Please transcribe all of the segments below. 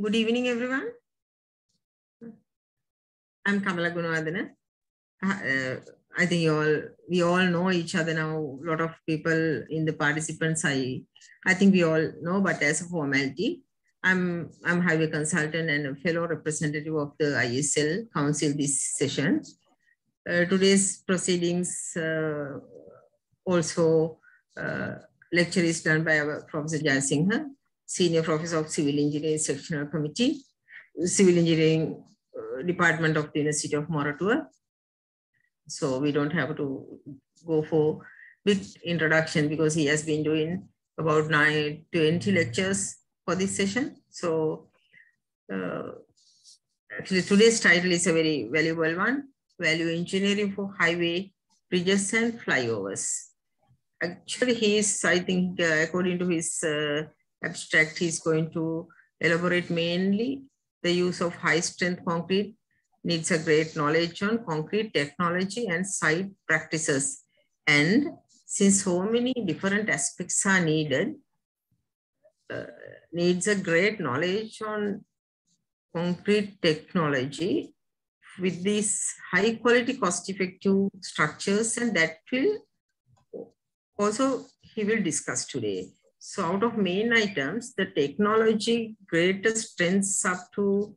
Good evening, everyone. I'm Kamala Gunawardana. Uh, I think you all we all know each other now. A lot of people in the participants, I I think we all know, but as a formality, I'm I'm highway consultant and a fellow representative of the IESL Council this session. Uh, today's proceedings uh, also uh, lecture is done by our Professor Jayasinghe, Senior Professor of Civil Engineering Sectional Committee, Civil Engineering uh, Department of the University of Moratuwa. So we don't have to go for big introduction because he has been doing about nine, 20 lectures for this session. So uh, actually today's title is a very valuable one, Value Engineering for Highway, Bridges and Flyovers. Actually, he is, I think, uh, according to his uh, abstract, he's going to elaborate mainly the use of high strength concrete needs a great knowledge on concrete technology and site practices. And since so many different aspects are needed, uh, needs a great knowledge on concrete technology with these high quality cost effective structures and that will also he will discuss today. So out of main items, the technology greatest strengths up to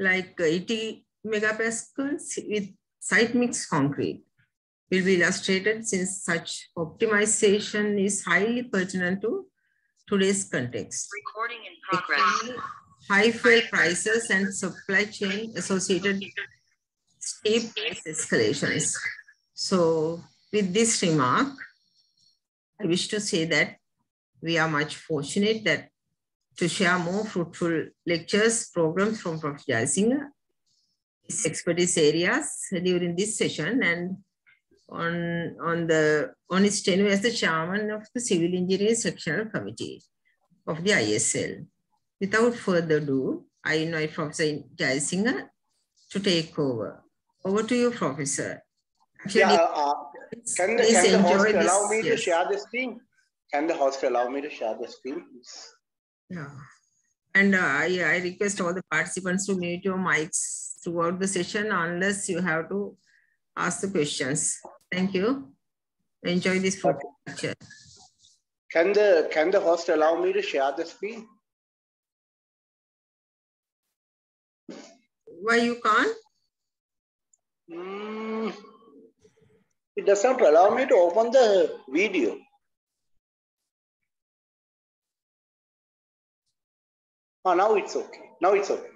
like 80 megapascals with site mix concrete will be illustrated since such optimization is highly pertinent to today's context. Recording in progress. High fuel prices and supply chain associated with steep price escalations. So with this remark, I wish to say that we are much fortunate that to share more fruitful lectures, programs from Professor Jayasinghe, his expertise areas during this session and on, on, the, on his tenure as the chairman of the Civil Engineering Sectional Committee of the IESL. Without further ado, I invite Professor Jayasinghe to take over. Over to you, Professor. Actually, yeah, uh, can the, can the host allow me yes. to share the screen? Can the host allow me to share the screen, please? Yeah. And uh, I, I request all the participants to mute your mics throughout the session unless you have to ask the questions. Thank you. Enjoy this photo lecture. Can the, can the host allow me to share the screen? Why you can't? Mm, it does not allow me to open the video. Oh, now it's okay. Now it's okay.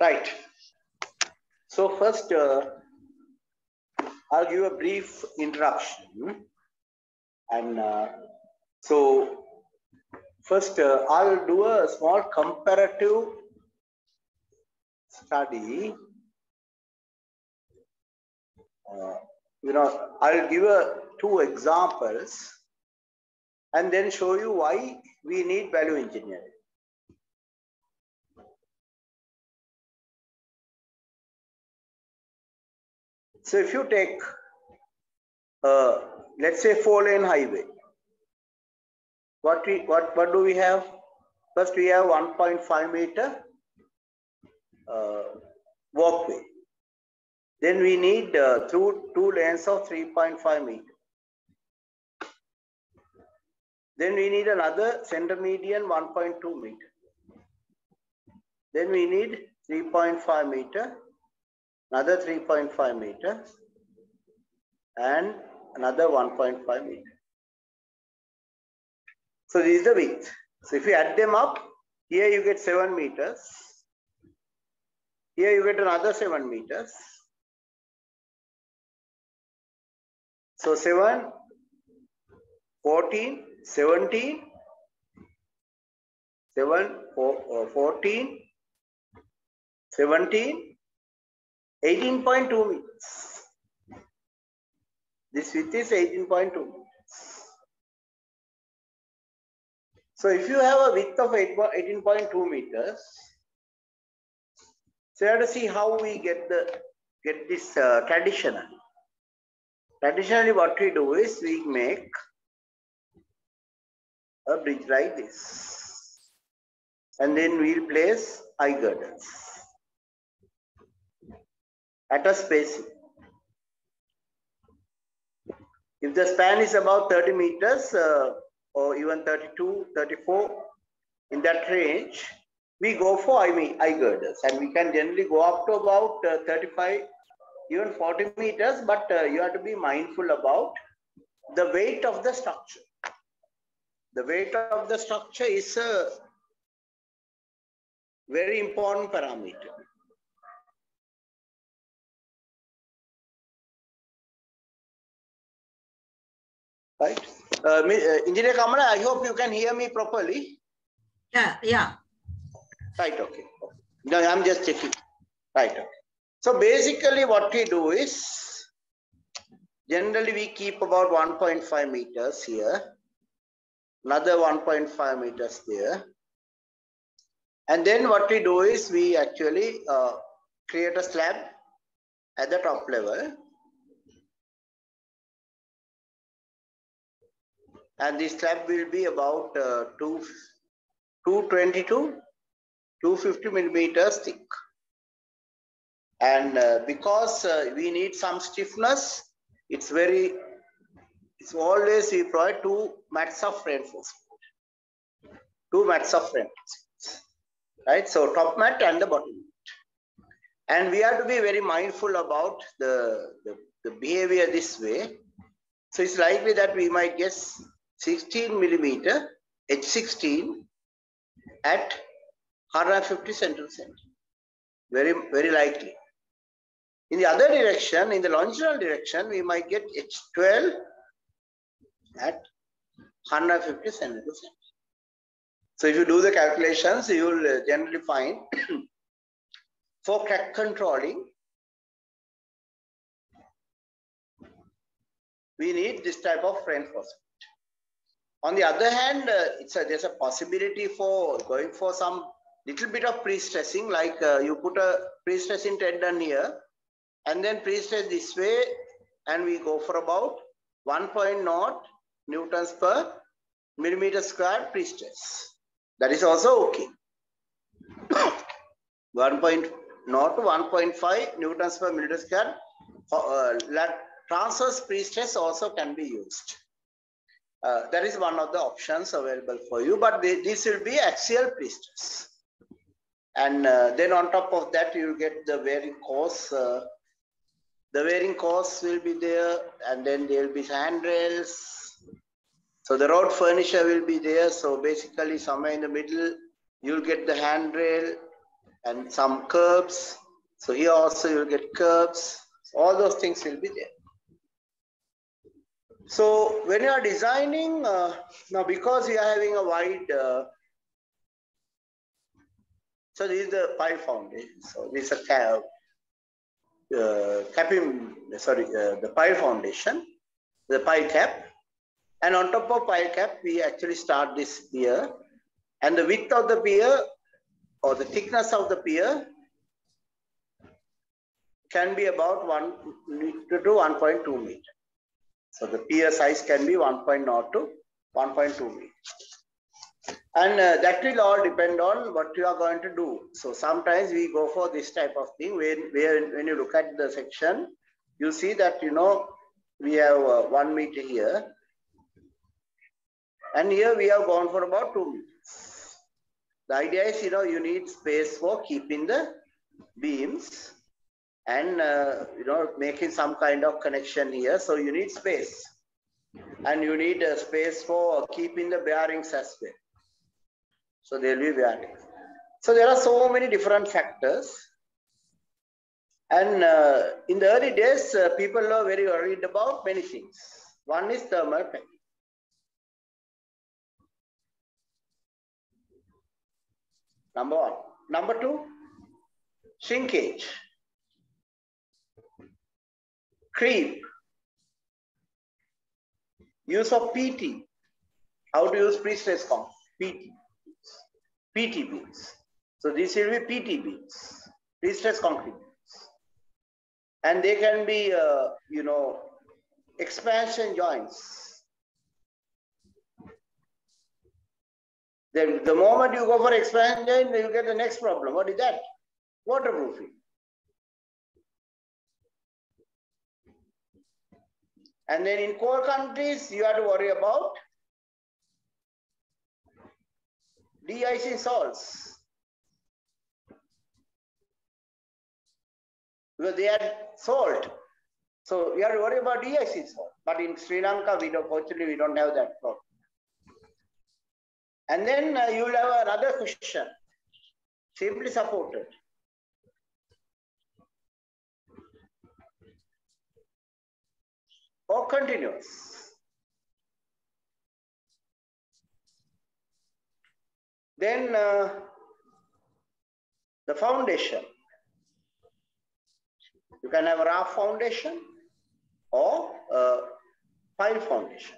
Right. So first, uh, I'll give a brief introduction. And uh, so first, uh, I'll do a small comparative study. Uh, you know, I'll give a, two examples and then show you why we need value engineering. So if you take, uh, let's say four lane highway, what, we, what, what do we have? First we have 1.5 meter uh, walkway. Then we need uh, through two lanes of 3.5 meter. Then we need another center median 1.2 meter. Then we need 3.5 meter, another 3.5 meter, and another 1.5 meter. So this is the width. So if you add them up, here you get 7 meters. Here you get another 7 meters. So 7, 14, 17, 7, 4, uh, 14, 17, 18.2 meters. This width is 18.2 meters. So if you have a width of 18.2 meters, so you have to see how we get the get this uh, traditionally. Traditionally, what we do is we make a bridge like this. And then we'll place I girders at a spacing. If the span is about 30 meters uh, or even 32, 34, in that range, we go for I, I and we can generally go up to about uh, 35, even 40 meters, but uh, you have to be mindful about the weight of the structure. The weight of the structure is a very important parameter. Right? Uh, uh, Engineer Kamala, I hope you can hear me properly. Yeah, yeah. Right, okay. No, I'm just checking. Right, okay. So basically what we do is, generally we keep about 1.5 meters here, another 1.5 meters there. And then what we do is we actually uh, create a slab at the top level. And this slab will be about uh, two, 222 250 millimeters thick. And uh, because uh, we need some stiffness, it's very, it's always we provide two mats of reinforcement. Two mats of reinforcement. Right? So top mat and the bottom mat. And we have to be very mindful about the, the, the behavior this way. So it's likely that we might guess 16 millimeter H16 at 150 central cent. Very, very likely. In the other direction, in the longitudinal direction, we might get H12 at 150 central cent. So if you do the calculations, you will uh, generally find for crack controlling, we need this type of reinforcement. On the other hand, uh, it's a, there's a possibility for going for some little bit of pre-stressing, like uh, you put a pre-stressing tendon here, and then pre-stress this way, and we go for about 1.0 newtons per millimeter square pre-stress. That is also okay. 1.0 to 1.5 newtons per millimeter square. Uh, transverse pre-stress also can be used. Uh, that is one of the options available for you, but this will be axial pre-stress. And uh, then on top of that, you get the wearing course. Uh, the wearing course will be there, and then there will be handrails. So the road furniture will be there. So basically, somewhere in the middle, you'll get the handrail and some curbs. So here also you'll get curbs. All those things will be there. So when you are designing, uh, now because we are having a wide, uh, so this is the pile foundation. So this is a cap, uh, capping, sorry, uh, the pile foundation, the pile cap. And on top of pile cap, we actually start this pier. And the width of the pier or the thickness of the pier can be about 1 meter to 1.2 meter. So the pier size can be 1.0 to 1.2 meter. And uh, that will all depend on what you are going to do. So sometimes we go for this type of thing When, where when you look at the section, you see that, you know, we have uh, one meter here. And here we have gone for about two meters. The idea is, you know, you need space for keeping the beams and, uh, you know, making some kind of connection here. So you need space and you need a space for keeping the bearings as well. So there will be bearings. So there are so many different factors. And uh, in the early days, uh, people were very worried about many things. One is thermal cracking. Number one. Number two, shrinkage, creep, use of PT. How to use pre-stress comp? PT. PT beams. So this will be PT beams, pre-stress concrete beams. And they can be, uh, you know, expansion joints. Then the moment you go for expansion, you get the next problem. What is that? Waterproofing. And then in core countries, you have to worry about de-icing salts. Because they add salt. So you have to worry about de-icing salt. But in Sri Lanka, we don't, fortunately, we don't have that problem. And then uh, you will have another question, simply supported. Or continuous. Then uh, the foundation. You can have a raft foundation or a pile foundation.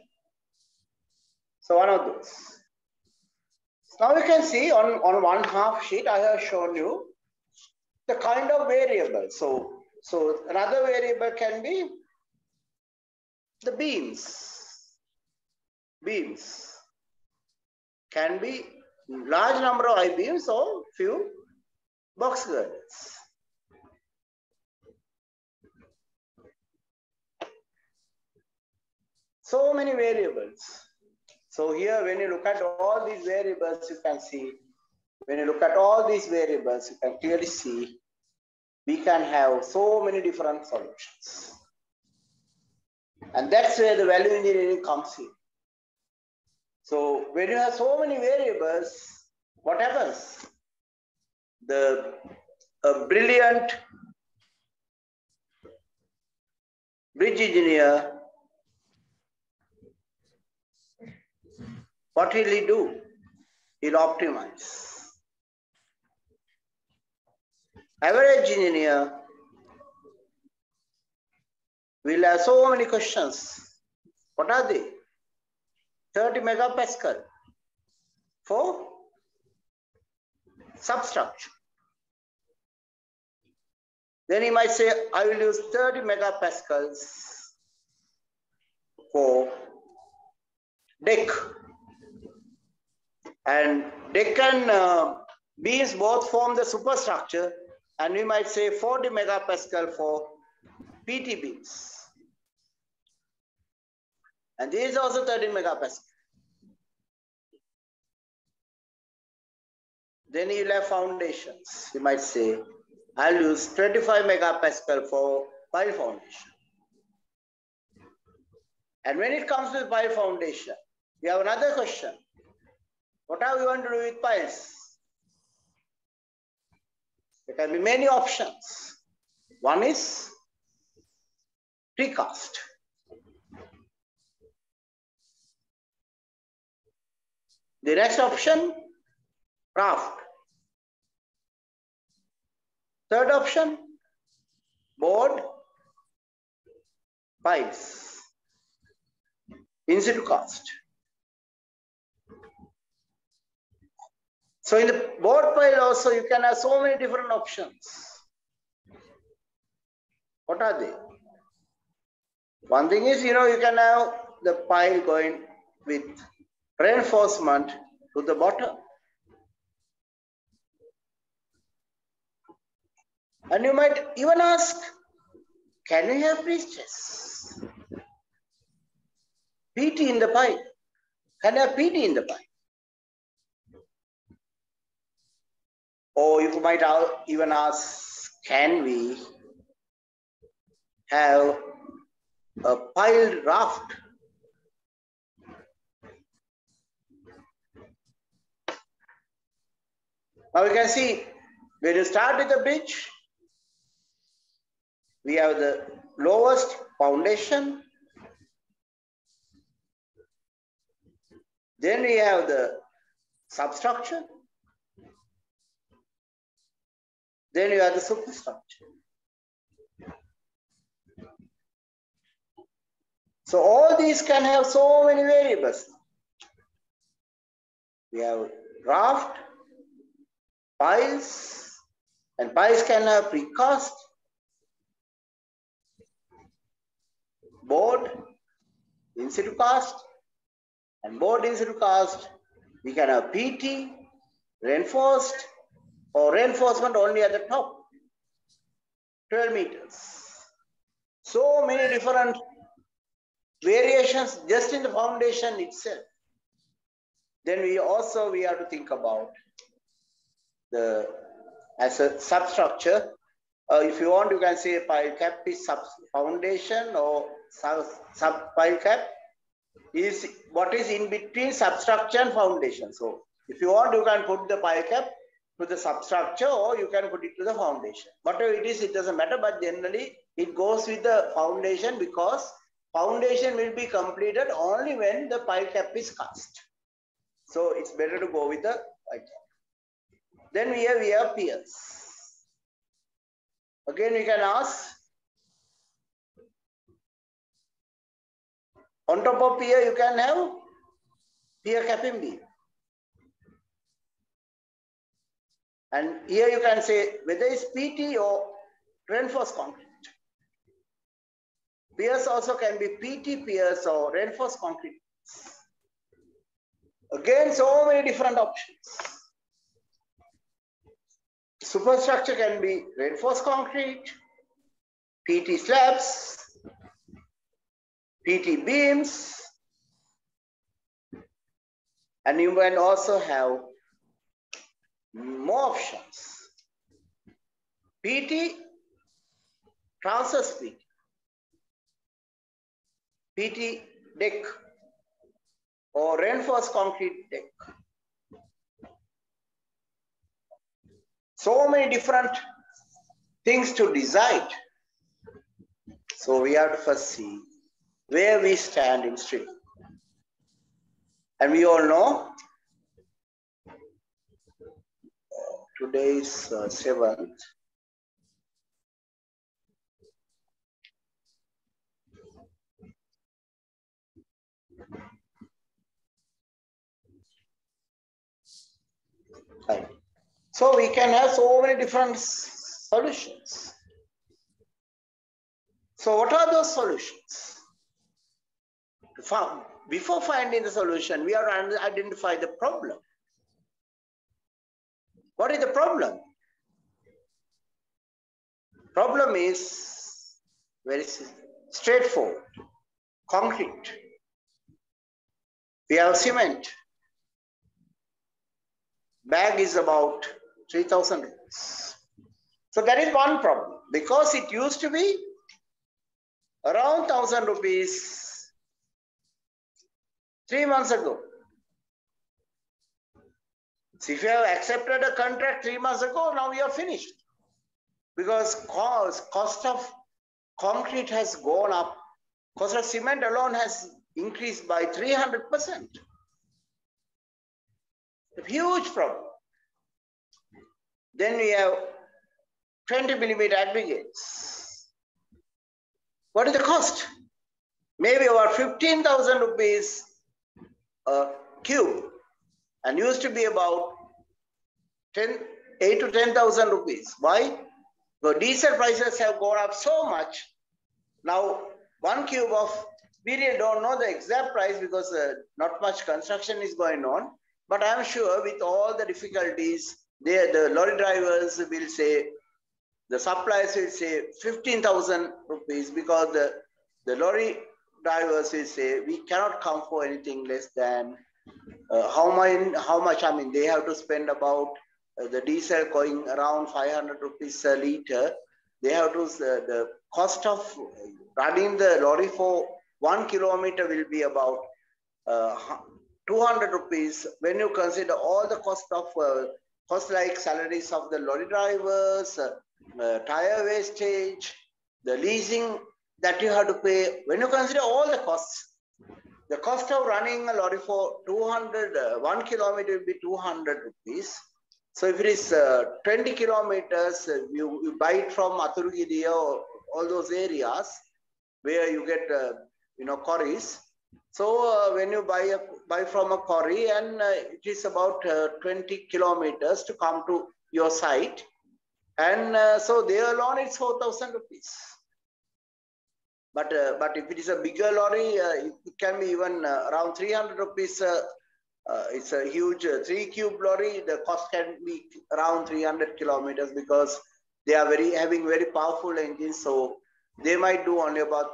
So one of those. Now you can see on, on one half sheet, I have shown you the kind of variable. So, so another variable can be the beams. Beams can be large number of I-beams or few box girders. So many variables. So here, when you look at all these variables, you can see, when you look at all these variables, you can clearly see we can have so many different solutions. And that's where the value engineering comes in. So when you have so many variables, what happens? The a brilliant bridge engineer what will he do? He'll optimize. Average engineer will have so many questions. What are they? 30 megapascal for substructure. Then he might say, I will use 30 megapascals for deck and and uh, beams both form the superstructure and we might say 40 megapascal for PT beams. And this is also 30 megapascal. Then you'll have foundations. You might say, I'll use 25 megapascal for pile foundation. And when it comes to pile foundation, we have another question. What are we going to do with piles? There can be many options. One is precast. The next option, raft. Third option, bored, piles, in situ cast. So in the bored pile also, you can have so many different options. What are they? One thing is, you know, you can have the pile going with reinforcement to the bottom. And you might even ask, can we have breaches? PT in the pipe. Can I have PT in the pipe? Or you might even ask, can we have a piled raft? Now we can see when you start with the bridge, we have the lowest foundation. Then we have the substructure. Then you have the superstructure. So all these can have so many variables. We have raft, piles, and piles can have precast, bored, in situ cast, and bored in situ cast, We can have PT, reinforced, or reinforcement only at the top, 12 meters. So many different variations just in the foundation itself. Then we also we have to think about the as a substructure. Uh, if you want, you can say pile cap is sub foundation or sub, sub pile cap is what is in between substructure and foundation. So if you want, you can put the pile cap to the substructure or you can put it to the foundation. Whatever it is, it doesn't matter, but generally it goes with the foundation because foundation will be completed only when the pile cap is cast. So it's better to go with the pile cap. Then we have, we have piers. Again, we can ask, on top of pier, you can have pier capping beam. And here you can say whether it's PT or reinforced concrete. Piers also can be PT piers or reinforced concrete. Again, so many different options. Superstructure can be reinforced concrete, PT slabs, PT beams, and you can also have more options. PT, transverse PT, PT deck or reinforced concrete deck. So many different things to decide. So we have to first see where we stand in street. And we all know today is uh, 7th. Right. So we can have so many different solutions. So what are those solutions? Before finding the solution, we are identify the problem. What is the problem? Problem is very straightforward. Concrete. We have cement. Bag is about 3000 rupees. So that is one problem. Because it used to be around 1000 rupees three months ago. So if you have accepted a contract three months ago, now you are finished. Because cost, cost of concrete has gone up. Cost of cement alone has increased by 300%. A huge problem. Then we have 20 millimeter aggregates. What is the cost? Maybe about 15,000 rupees a cube and used to be about 10, 8 to 10,000 rupees. Why? Because diesel prices have gone up so much. Now, one cube of, we really don't know the exact price because uh, not much construction is going on. But I'm sure with all the difficulties, they, the lorry drivers will say, the suppliers will say 15,000 rupees because the, the lorry drivers will say, we cannot come for anything less than uh, how, much, how much, I mean, they have to spend about uh, the diesel going around 500 rupees a liter. They have to, uh, the cost of running the lorry for one kilometer will be about uh, 200 rupees when you consider all the cost of uh, cost like salaries of the lorry drivers, tire wastage, the leasing that you have to pay. When you consider all the costs, the cost of running a lorry for 200, uh, one kilometer will be 200 rupees. So if it is uh, 20 kilometers, uh, you, you buy it from Aturgiri or all those areas where you get, uh, you know, quarries. So uh, when you buy a, buy from a quarry and it is about 20 kilometers to come to your site. And so there alone it's 4,000 rupees. But, uh, but if it is a bigger lorry, uh, it can be even uh, around 300 rupees it's a huge three cube lorry. The cost can be around 300 kilometers because they are very having very powerful engines. So they might do only about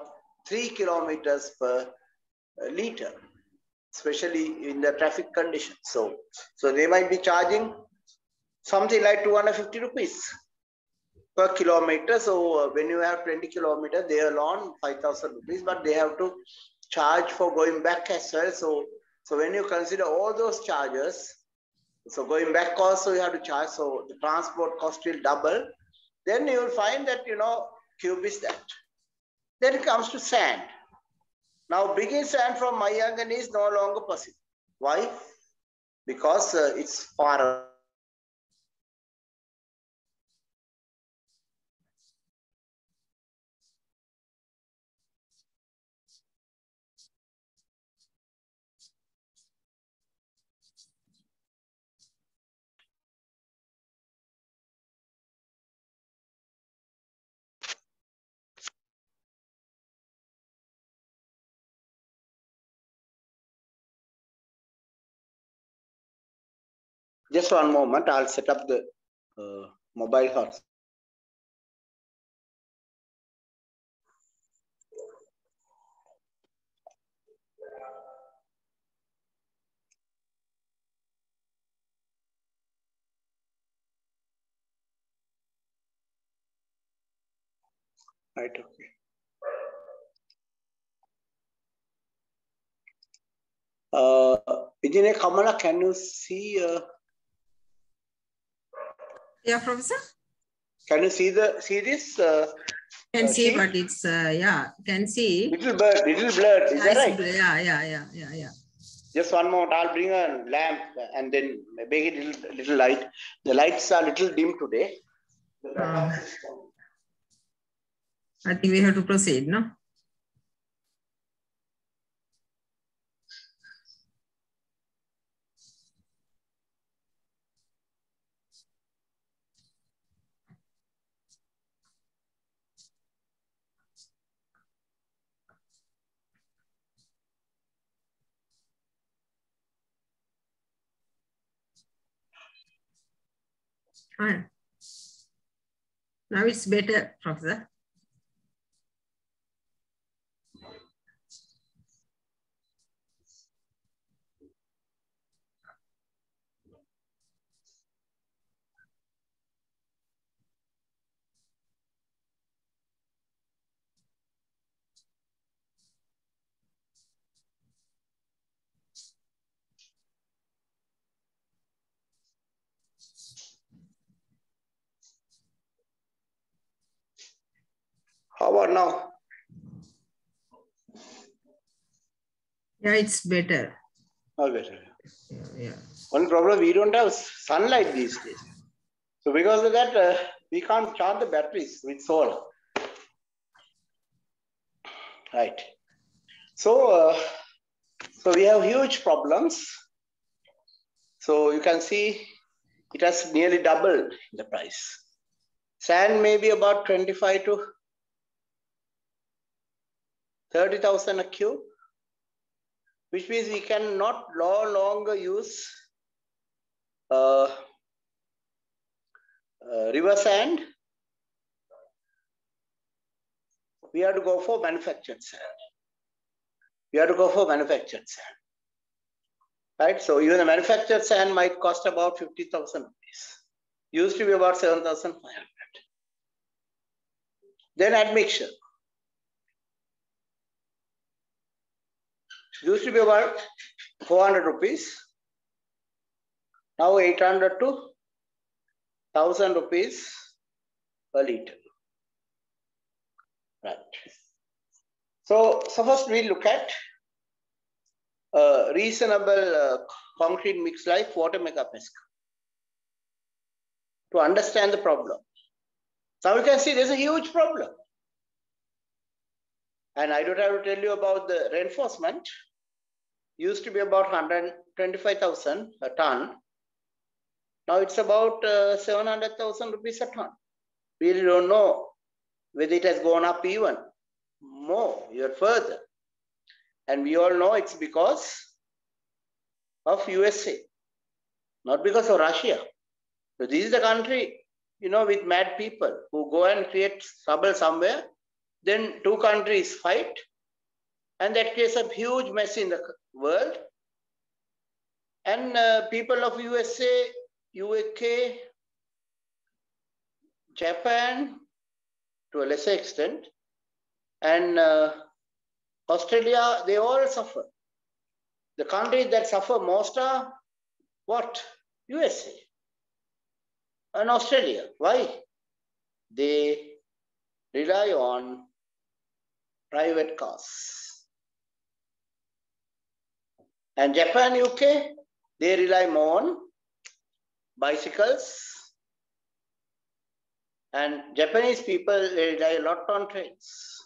three kilometers per liter, especially in the traffic conditions. So, so they might be charging something like 250 rupees per kilometer. So uh, when you have 20 kilometers, they are on 5,000 rupees, but they have to charge for going back as well. So, so when you consider all those charges, so going back also you have to charge. So the transport cost will double. Then you will find that, you know, cube is that. Then it comes to sand. Now bringing sand from Mayangan is no longer possible. Why? Because uh, it's far Just one moment, I'll set up the uh, mobile hotspot. Right, okay. Uh, Engineer Kamala, can you see uh, Yeah, Professor? Can you see the see this? Uh, Can Uh, see, but it's, uh, yeah, can see. little bird, little blurred. Is that right? Yeah, yeah, yeah, yeah, yeah. Just one moment. I'll bring a lamp and then make it little little light. The lights are a little dim today. Uh, I think we have to proceed, no? Now it's better, Professor. How now? Yeah, it's better. Oh, better. Yeah, yeah. One problem, we don't have sunlight these days. So because of that, uh, we can't charge the batteries with solar. Right. So, uh, so we have huge problems. So you can see it has nearly doubled the price. Sand may be about 25 to 30,000 a cube, which means we cannot no longer use uh, uh, river sand, we have to go for manufactured sand. We have to go for manufactured sand. Right? So even the manufactured sand might cost about 50,000 rupees. Used to be about 7,500. Then admixture. Used to be about 400 rupees. Now 800 to 1000 rupees per liter. Right. So, so first we look at uh, reasonable uh, concrete mix like water megapascal to understand the problem. Now you can see there's a huge problem. And I don't have to tell you about the reinforcement. Used to be about 125,000 a ton. Now it's about uh, 700,000 rupees a ton. We don't know whether it has gone up even more, even further. And we all know it's because of USA, not because of Russia. So this is the country, you know, with mad people who go and create trouble somewhere. Then two countries fight, and that creates a huge mess in the world. And uh, people of USA, UK, Japan, to a lesser extent, and uh, Australia, they all suffer. The countries that suffer most are what? USA and Australia. Why? They rely on private cars. And Japan, UK, they rely more on bicycles. And Japanese people they rely a lot on trains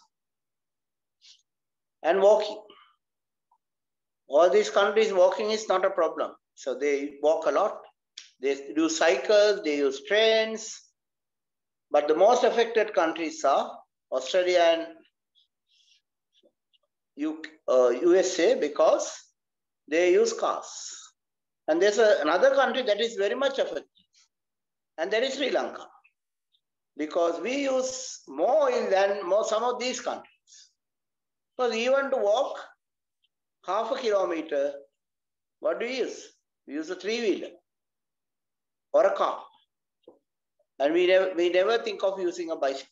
and walking. All these countries, walking is not a problem. So they walk a lot. They do cycles, they use trains. But the most affected countries are Australia and UK, uh, USA because they use cars. And there's a, another country that is very much affected, and that is Sri Lanka. Because we use more oil than more, some of these countries. Because even to walk half a kilometer, what do we use? We use a three-wheeler or a car. And we never, we never think of using a bicycle.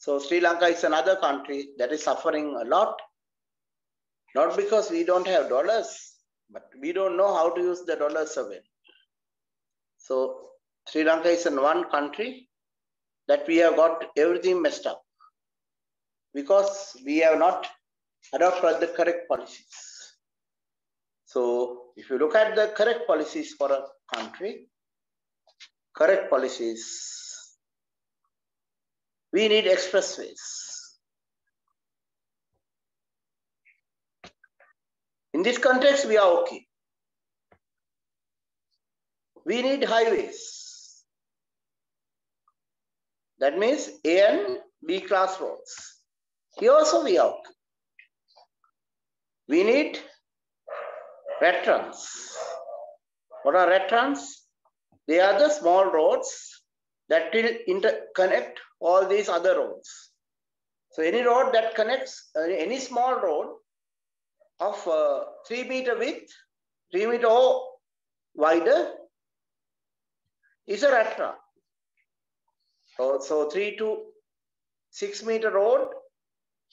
So Sri Lanka is another country that is suffering a lot. Not because we don't have dollars, but we don't know how to use the dollars well. So Sri Lanka is in one country that we have got everything messed up because we have not adopted the correct policies. So if you look at the correct policies for a country, correct policies we need expressways. In this context, we are okay. We need highways. That means A and B class roads. Here also we are okay. We need veterans. What are veterans? They are the small roads that will interconnect all these other roads. So any road that connects, uh, any small road of uh, 3 meter width, 3 meter or wider is a ratra. So, so 3 to 6 meter road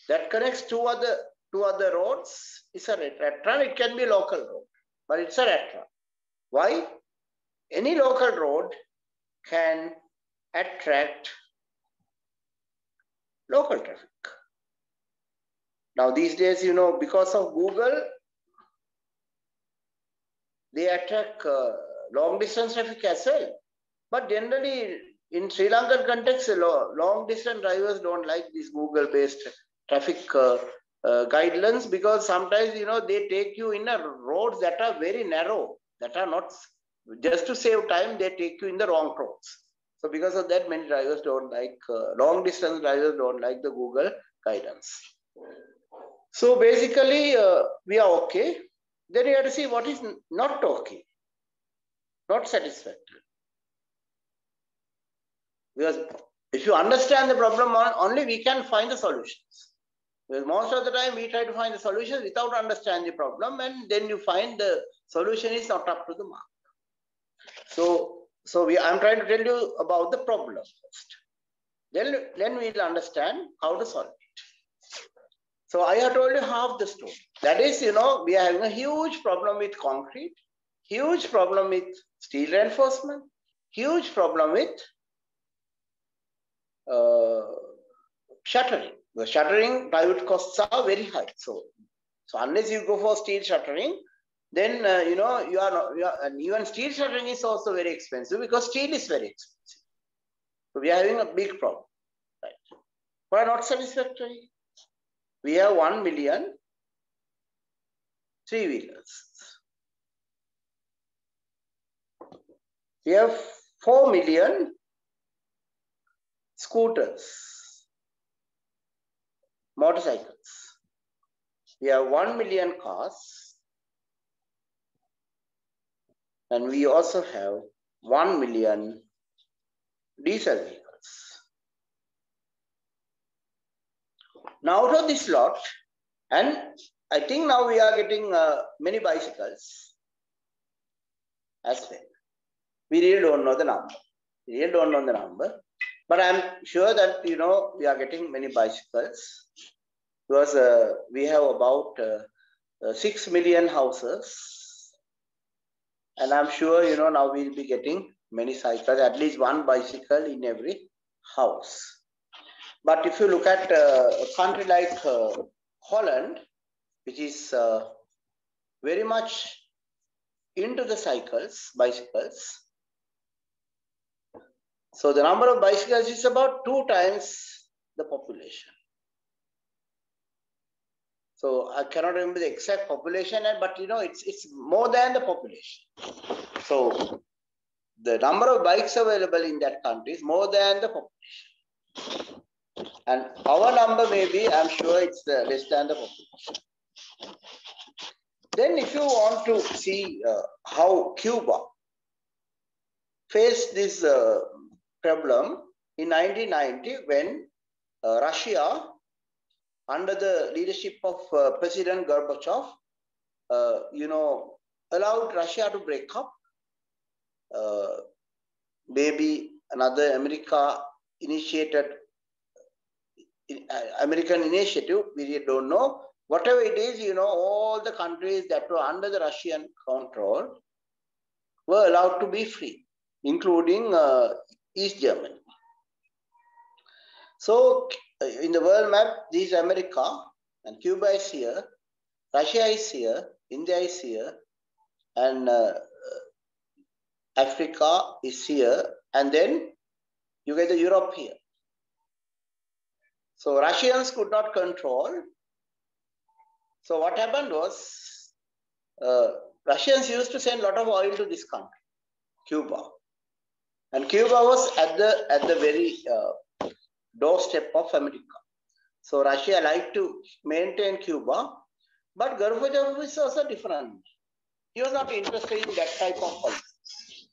that connects two other two other roads is a ratra. It can be local road, but it's a ratra. Why? Any local road can attract local traffic. Now these days, you know, because of Google, they attract uh, long distance traffic as well. But generally, in Sri Lankan context, long distance drivers don't like these Google based traffic uh, uh, guidelines because sometimes, you know, they take you in a roads that are very narrow, that are not, just to save time, they take you in the wrong roads. So because of that, many drivers don't like, uh, long distance drivers don't like the Google guidance. So basically, uh, we are okay. Then you have to see what is not okay, not satisfactory. Because if you understand the problem, only we can find the solutions. Because most of the time we try to find the solutions without understanding the problem, and then you find the solution is not up to the mark. So so we, I'm trying to tell you about the problem first. Then, then we'll understand how to solve it. So I have told you half the story. That is, you know, we are having a huge problem with concrete, huge problem with steel reinforcement, huge problem with uh, shuttering. The shuttering private costs are very high. So, so unless you go for steel shuttering, then uh, you know you are, not, you are even steel shuttering is also very expensive because steel is very expensive. So we are having a big problem. Right. But not satisfactory. We have one million three wheelers. We have four million scooters, motorcycles. we have 1 million cars and we also have 1 million diesel vehicles. Now out of this lot, and I think now we are getting uh, many bicycles as well. We really don't know the number. We really don't know the number. But I'm sure that, you know, we are getting many bicycles because uh, we have about uh, uh, 6 million houses. And I'm sure, you know, now we'll be getting many cycles, at least one bicycle in every house. But if you look at uh, a country like uh, Holland, which is uh, very much into the cycles, bicycles. So the number of bicycles is about two times the population. So I cannot remember the exact population, but you know, it's, it's more than the population. So the number of bikes available in that country is more than the population. And our number may be, I'm sure it's less than the population. Then if you want to see uh, how Cuba faced this uh, problem in 1990 when uh, Russia, under the leadership of uh, President Gorbachev, uh, you know, allowed Russia to break up. Uh, maybe another America initiated American initiative, we don't know. Whatever it is, you know, all the countries that were under the Russian control were allowed to be free, including uh, East Germany. So in the world map, this is America and Cuba is here, Russia is here, India is here, and uh, Africa is here, and then you get the Europe here. So Russians could not control. So what happened was, uh, Russians used to send a lot of oil to this country, Cuba. And Cuba was at the, at the very uh, doorstep of America. So Russia liked to maintain Cuba, but Gorbachev was also different. He was not interested in that type of policy.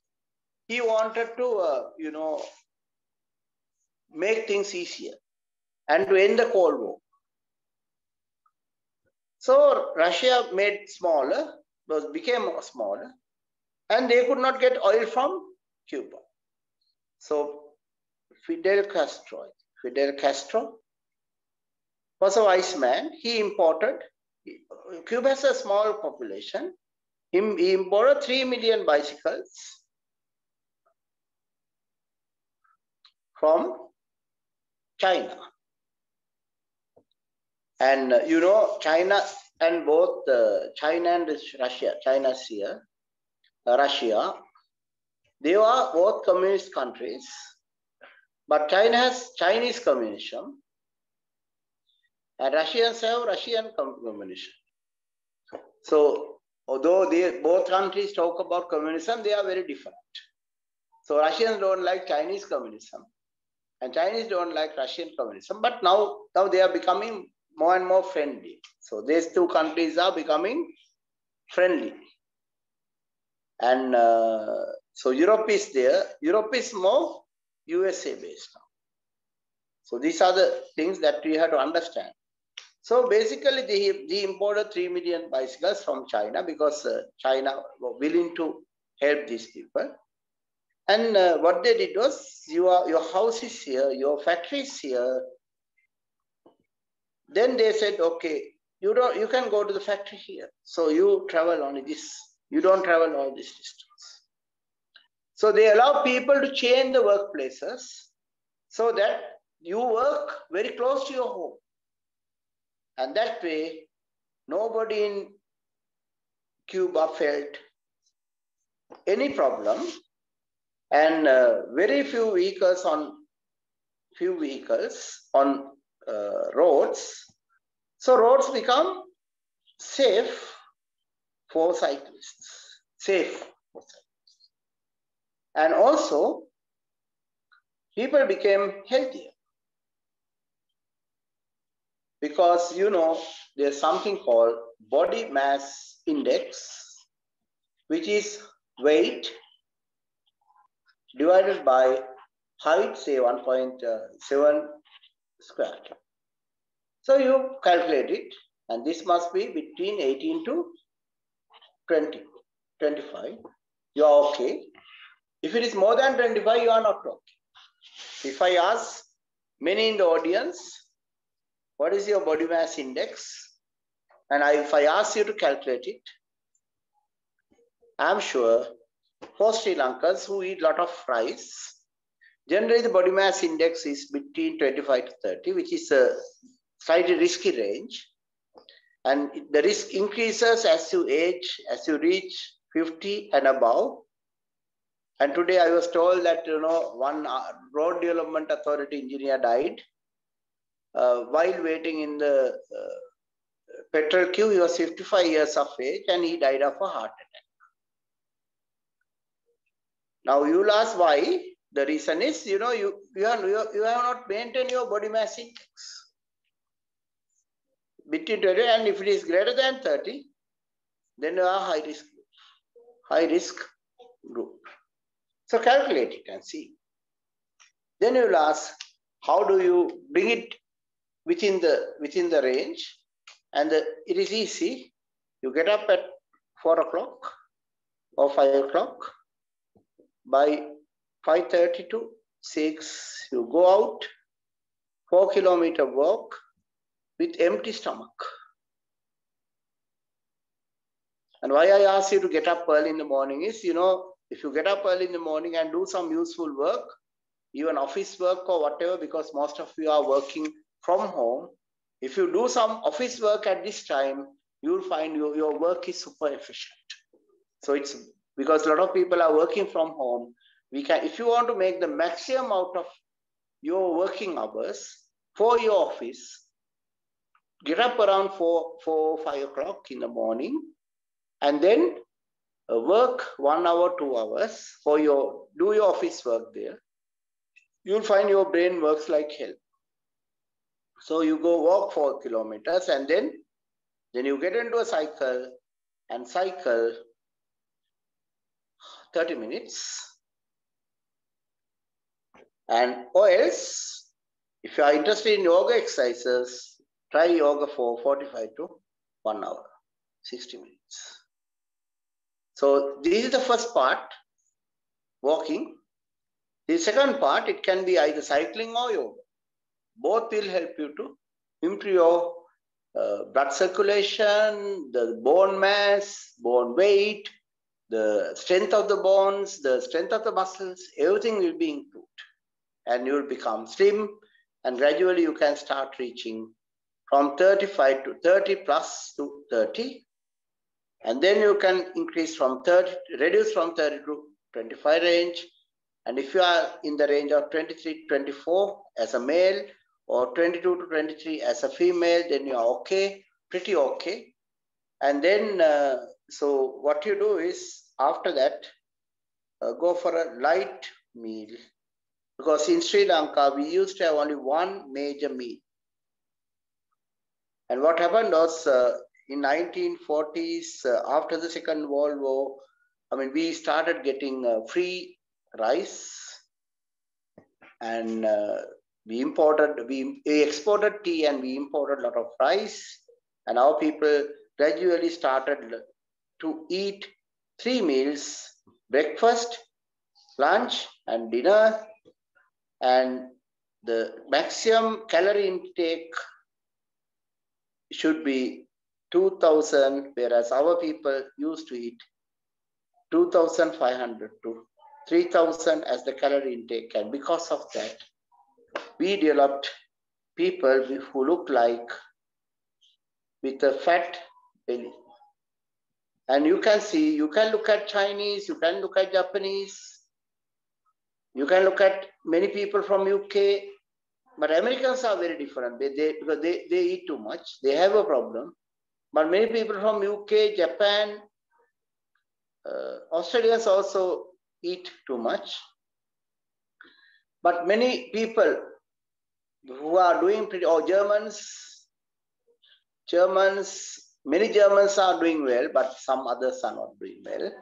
He wanted to, uh, you know, make things easier and to end the Cold War. So Russia made smaller, was became smaller, and they could not get oil from Cuba. So Fidel Castro, Fidel Castro was a wise man. He imported, Cuba has a small population. He, he imported 3 million bicycles from China. And uh, you know, China and both uh, China and Russia, China's here, uh, Russia, they are both communist countries, but China has Chinese communism, and Russians have Russian communism. So, although they both countries talk about communism, they are very different. So Russians don't like Chinese communism, and Chinese don't like Russian communism. But now, now they are becoming more and more friendly. So these two countries are becoming friendly. And uh, so Europe is there. Europe is more USA based now. So these are the things that we have to understand. So basically, they, they imported 3 million bicycles from China because uh, China were willing to help these people. And uh, what they did was, your, your house is here, your factory is here, then they said, okay, you don't you can go to the factory here. So you travel only this. You don't travel all this distance. So they allow people to change the workplaces so that you work very close to your home. And that way, nobody in Cuba felt any problem and uh, very few vehicles on few vehicles on uh, roads. So roads become safe for cyclists, safe for cyclists. And also, people became healthier. because you know there's something called body mass index, which is weight divided by height, say uh, 1.7 square. So you calculate it, and this must be between 18 to 20, 25. You are okay. If it is more than 25, you are not okay. If I ask many in the audience, what is your body mass index? And I, if I ask you to calculate it, I'm sure for Sri Lankans who eat a lot of rice, generally the body mass index is between 25 to 30, which is a slightly risky range. And the risk increases as you age, as you reach 50 and above. And today I was told that, you know, one uh, road development authority engineer died uh, while waiting in the uh, petrol queue. He was 55 years of age and he died of a heart attack. Now you'll ask why. The reason is, you know, you, you, are, you, you have not maintained your body mass index. Between 20 and if it is greater than 30, then you are high risk, high risk group. So calculate it and see. Then you will ask, how do you bring it within the within the range? And the, it is easy. You get up at four o'clock or five o'clock. By 5.30 to 6, you go out, four kilometer walk with empty stomach. And why I ask you to get up early in the morning is, you know, if you get up early in the morning and do some useful work, even office work or whatever, because most of you are working from home, if you do some office work at this time, you'll find your, your work is super efficient. So it's because a lot of people are working from home. We can, if you want to make the maximum out of your working hours for your office, get up around four, four, five o'clock in the morning, and then uh, work one hour, two hours for your do your office work there. You'll find your brain works like hell. So you go walk four kilometers and then then you get into a cycle and cycle 30 minutes. And or else, if you are interested in yoga exercises, try yoga for 45 to 1 hour, 60 minutes. So this is the first part, walking. The second part, it can be either cycling or yoga. Both will help you to improve your uh, blood circulation, the bone mass, bone weight, the strength of the bones, the strength of the muscles, everything will be improved. And you will become slim and gradually you can start reaching from 35 to 30 plus to 30 and then you can increase from 30, reduce from 30 to 25 range. And if you are in the range of 23, 24 as a male or 22 to 23 as a female, then you are okay, pretty okay. And then, uh, so what you do is after that, uh, go for a light meal. Because in Sri Lanka, we used to have only one major meal. And what happened was uh, in 1940s, uh, after the Second World War, I mean, we started getting uh, free rice and uh, we imported, we, we exported tea and we imported a lot of rice. And our people gradually started to eat three meals, breakfast, lunch and dinner. And the maximum calorie intake should be 2000, whereas our people used to eat 2500 to 3000 as the calorie intake. And because of that, we developed people who look like with a fat belly. And you can see, you can look at Chinese, you can look at Japanese, you can look at many people from UK, but Americans are very different. They, they, because they, they eat too much, they have a problem. But many people from UK, Japan, uh, Australians also eat too much. But many people who are doing pretty, or Germans, Germans, many Germans are doing well, but some others are not doing well.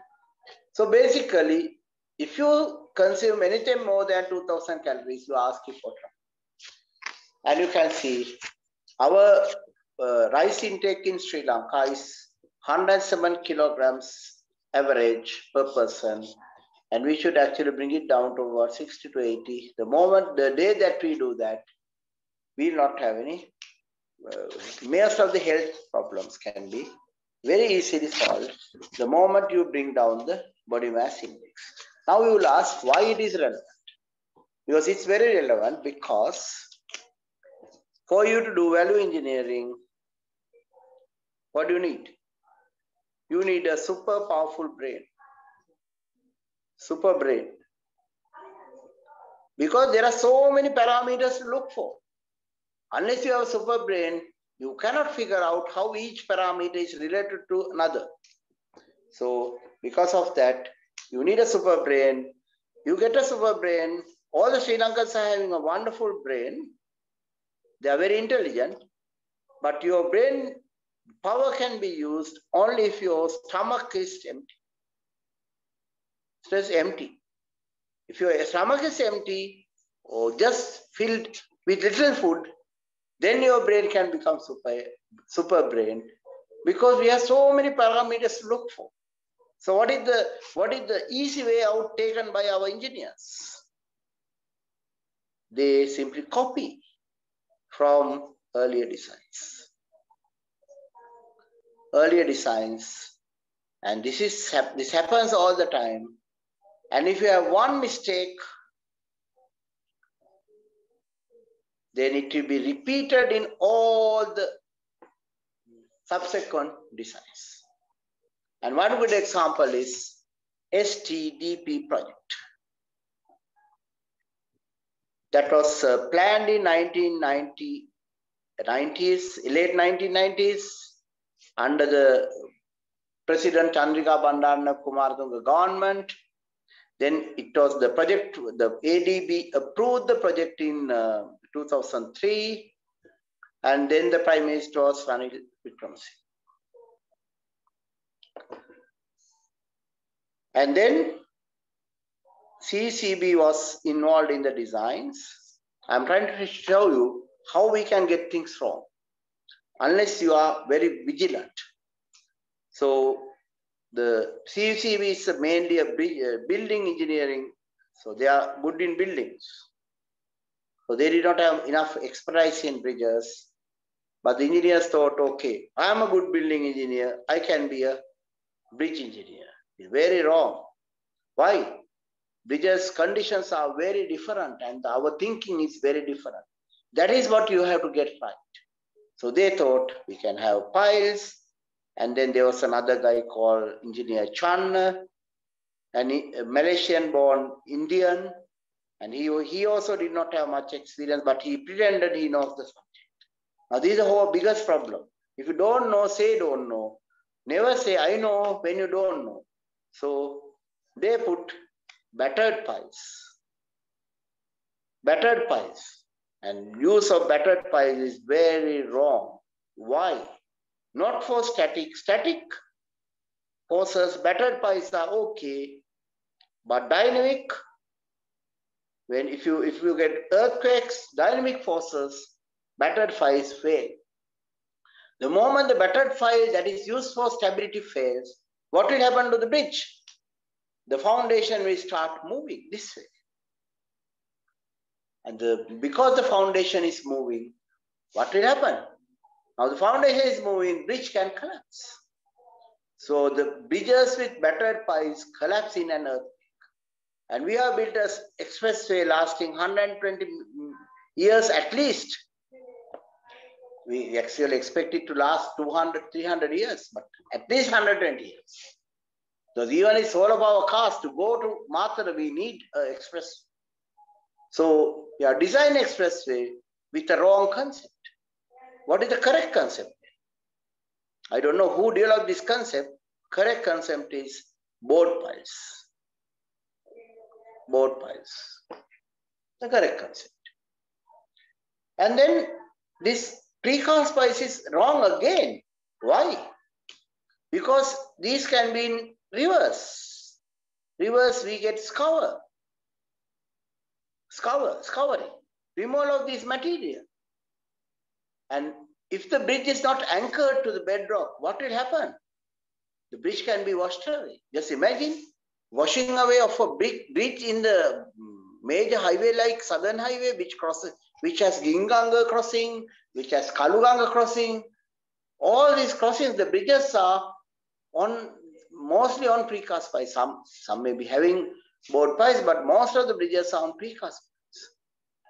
So basically, if you consume anything more than 2000 calories, you ask for trouble. And you can see our uh, rice intake in Sri Lanka is 107 kilograms average per person. And we should actually bring it down to about 60 to 80. The moment, the day that we do that, we will not have any, uh, most of the health problems can be very easily solved the moment you bring down the body mass index. Now you will ask why it is relevant. Because it's very relevant because for you to do value engineering, what do you need? You need a super powerful brain. Super brain. Because there are so many parameters to look for. Unless you have a super brain, you cannot figure out how each parameter is related to another. So because of that, you need a super brain. You get a super brain. All the Sri Lankans are having a wonderful brain. They are very intelligent. But your brain power can be used only if your stomach is empty. It's empty. If your stomach is empty or just filled with little food, then your brain can become super, super brain because we have so many parameters to look for. So what is the what is the easy way out taken by our engineers? They simply copy from earlier designs. Earlier designs, and this is this happens all the time. And if you have one mistake, then it will be repeated in all the subsequent designs. And one good example is STDP project. That was uh, planned in 1990, 90s, late 1990s, under the President Chandrika Bandaranaike Kumaratunga government. Then it was the project, the ADB approved the project in uh, 2003. And then the Prime Minister was Ranil Wickremesinghe. And then CCB was involved in the designs. I'm trying to show you how we can get things wrong unless you are very vigilant. So the CCB is mainly uh, a uh, building engineering. So they are good in buildings. So they did not have enough expertise in bridges. But the engineers thought, okay, I'm a good building engineer. I can be a bridge engineer. It's very wrong. Why? Bridges conditions are very different and our thinking is very different. That is what you have to get right. So they thought we can have piles. And then there was another guy called Engineer Chan, an Malaysian born Indian. And he, he also did not have much experience, but he pretended he knows the subject. Now, this is our biggest problem. If you don't know, say don't know. Never say I know when you don't know. So they put battered piles. Battered piles. And use of battered piles is very wrong. Why? Not for static. Static forces, battered piles are okay. But dynamic, when if you if you get earthquakes, dynamic forces, battered piles fail. The moment the battered pile that is used for stability fails, what will happen to the bridge? The foundation will start moving this way. And the, because the foundation is moving, what will happen? Now the foundation is moving, bridge can collapse. So the bridges with battered piles collapse in an earthquake. And we have built an expressway lasting 120 years at least. We actually expect it to last 200, 300 years, but at least 120 years. Because even it's all of our cars to go to Matara, we need an express. So you are design expressway with a wrong concept. What is the correct concept? I don't know who developed this concept. Correct concept is bored piles. Bored piles. The correct concept. And then this precast spice is wrong again. Why? Because these can be in reverse. Reverse, we get scour. Scour, scouring. Removal of this material. And if the bridge is not anchored to the bedrock, what will happen? The bridge can be washed away. Just imagine washing away of a big bridge in the major highway like Southern Highway, which crosses, which has Ginganga crossing, which has Kaluganga crossing. All these crossings, the bridges are on mostly on precast by Some some may be having bored piles, but most of the bridges are on precast piles.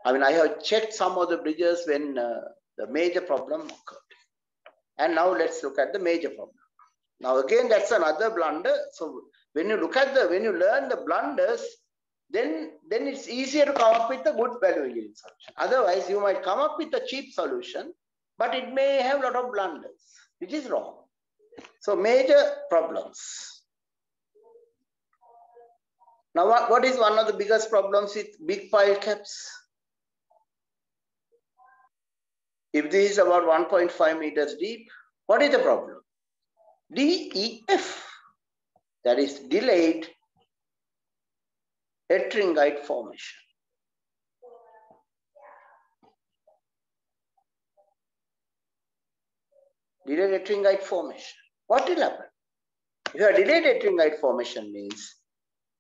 I mean, I have checked some of the bridges when uh, the major problem occurred. And now let's look at the major problem. Now again, that's another blunder. So when you look at the, when you learn the blunders, then, then it's easier to come up with a good value engineering solution. Otherwise, you might come up with a cheap solution, but it may have a lot of blunders, which is wrong. So major problems. Now, what, what is one of the biggest problems with big pile caps? If this is about 1.5 meters deep, what is the problem? DEF, that is delayed ettringite formation. Delayed ettringite formation. What will happen? If you delayed ettringite formation means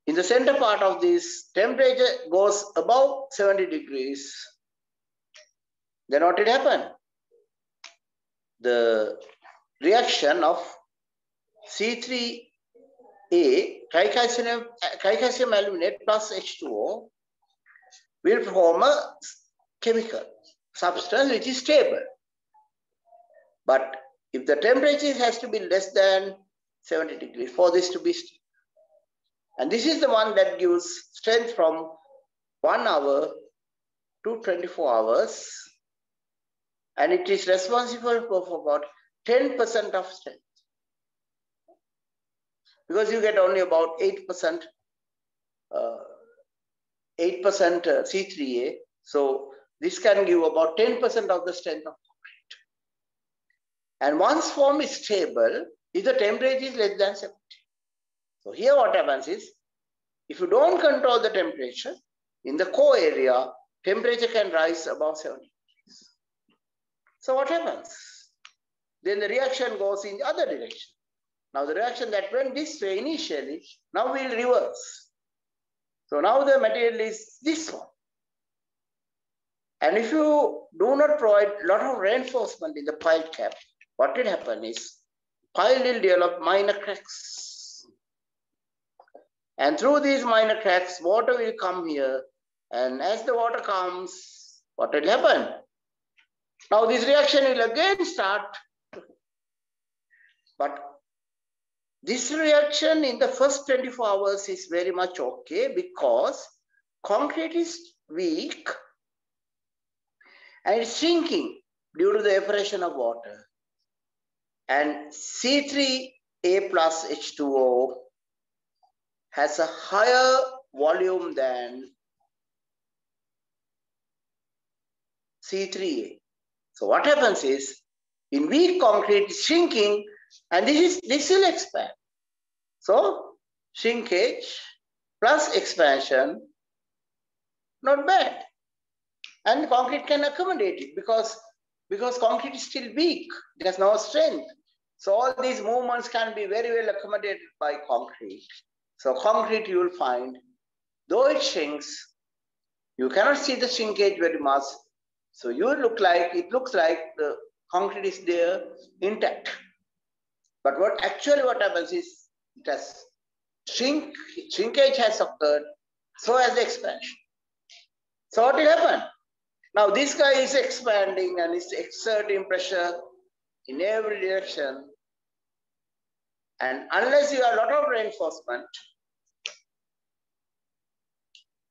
in the center part of this temperature goes above 70 degrees, then what did happen? The reaction of C3A tricalcium, tricalcium aluminate plus H2O will form a chemical substance which is stable. But if the temperature has to be less than 70 degrees for this to be. And this is the one that gives strength from one hour to 24 hours. And it is responsible for about 10% of strength because you get only about 8% uh, 8% uh, C3A. So this can give about 10% of the strength of concrete. And once form is stable, if the temperature is less than 70. So here what happens is, if you don't control the temperature, in the core area, temperature can rise above 70 degrees. So what happens? Then the reaction goes in the other direction. Now the reaction that went this way initially, now will reverse. So now the material is this one. And if you do not provide a lot of reinforcement in the pile cap, what will happen is pile will develop minor cracks. And through these minor cracks, water will come here. And as the water comes, what will happen? Now this reaction will again start. But this reaction in the first 24 hours is very much okay because concrete is weak and it's sinking due to the evaporation of water. And C3A plus H2O has a higher volume than C3A. So what happens is, in weak concrete, it's shrinking and this is this will expand. So shrinkage plus expansion, not bad. And concrete can accommodate it because, because concrete is still weak. There's no strength. So all these movements can be very well accommodated by concrete. So concrete you will find, though it shrinks, you cannot see the shrinkage very much. So you look like, it looks like the concrete is there intact. But what actually what happens is it has shrink, shrinkage has occurred, so has the expansion. So what will happen? Now this guy is expanding and is exerting pressure in every direction. And unless you have a lot of reinforcement,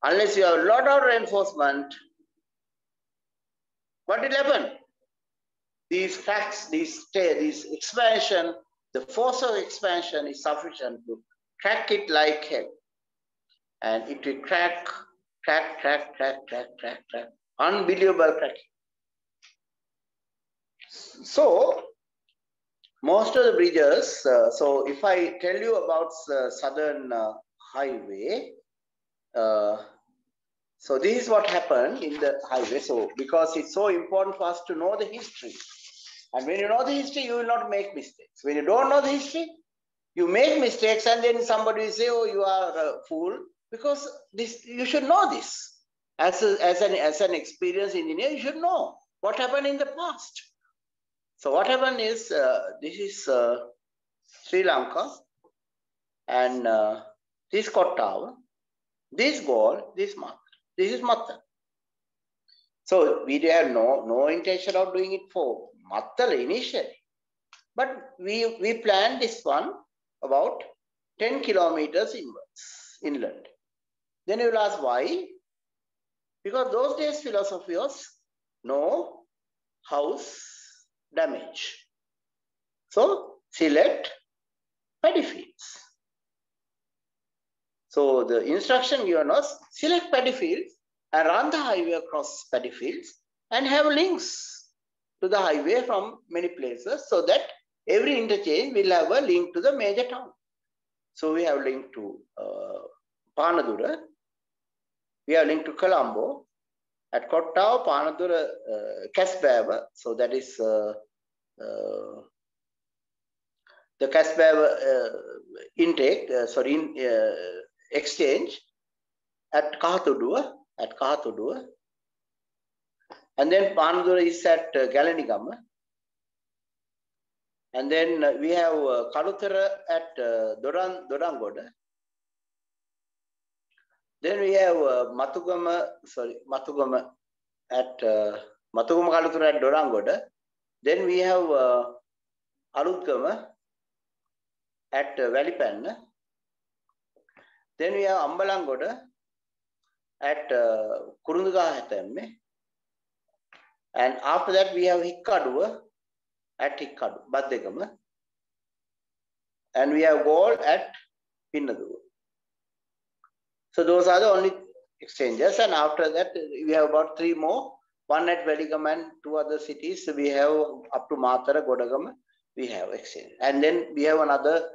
unless you have a lot of reinforcement, what will happen? These cracks, these, expansion the force of expansion is sufficient to crack it like hell. And it will crack, crack, crack, crack, crack, crack, crack. Unbelievable cracking. So most of the bridges, uh, so if I tell you about the Southern uh, Highway, uh, so this is what happened in the highway. So because it's so important for us to know the history. And when you know the history, you will not make mistakes. When you don't know the history, you make mistakes and then somebody will say, oh, you are a fool. Because this you should know this. As, a, as, an, as an experienced engineer, you should know what happened in the past. So what happened is, uh, this is uh, Sri Lanka and uh, this Kottawa, this Galle, this Math, this is Mattal. So we have no, no intention of doing it for Mattal initially. But we, we planned this one about 10 kilometers inwards, inland. Then you will ask why? Because those days philosophy was no house damage. So select paddy fields. So the instruction given was select paddy fields and run the highway across paddy fields and have links to the highway from many places so that every interchange will have a link to the major town. So we have link to uh, Panadura, we have link to Colombo, at Kottawa, Panadura, uh, Kesbewa, so that is uh, uh, the Kesbewa uh, intake, uh, sorry, in, uh, exchange at Kahatudua, at Kahatudua. And then Panadura is at uh, Galanigama. And then uh, we have uh, Kaluthara at uh, Doran, Dorangoda. Then we have uh, Matugama, sorry, Matugama at uh, Matugama Kaluthara at Dorangoda. Then we have uh, Alutgama at uh, Valipanna. Then we have Ambalangoda at uh, Kurunduga Hatemme. And after that we have Hikkaduwa at Hikkadu, Baddegama. And we have Galle at Pinnaduwa. So those are the only exchanges. And after that, we have about three more. One at Veligam and two other cities. We have up to Matara, Godagam, we have exchange. And then we have another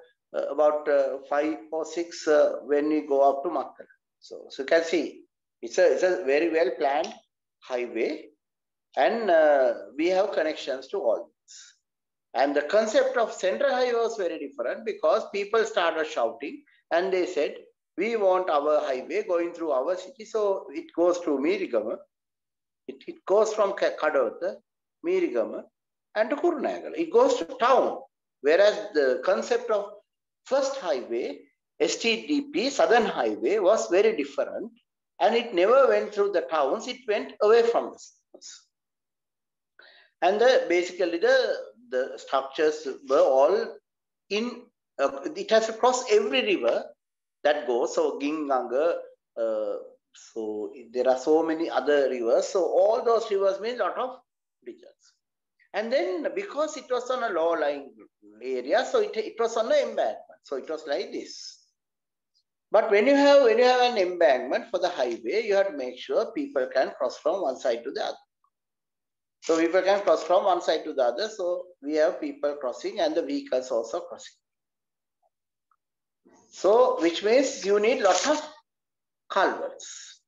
about uh, five or six uh, when we go up to Makkah. So, so you can see it's a, it's a very well planned highway and uh, we have connections to all this. And the concept of central highway was very different because people started shouting and they said, we want our highway going through our city. So it goes through Mirigama. It, it goes from Kadawatha, Mirigama, and to Kurunegala. It goes to town. Whereas the concept of first highway, STDP, Southern Highway, was very different. And it never went through the towns, it went away from the towns. And the, basically the, the structures were all in, uh, it has to cross every river that goes. So Ginganga, uh, so there are so many other rivers. So all those rivers mean a lot of bridges. And then because it was on a low-lying area, so it, it was on an embankment. So it was like this. But when you have when you have an embankment for the highway, you have to make sure people can cross from one side to the other. So people can cross from one side to the other. So we have people crossing and the vehicles also crossing. So, which means you need lots of culverts.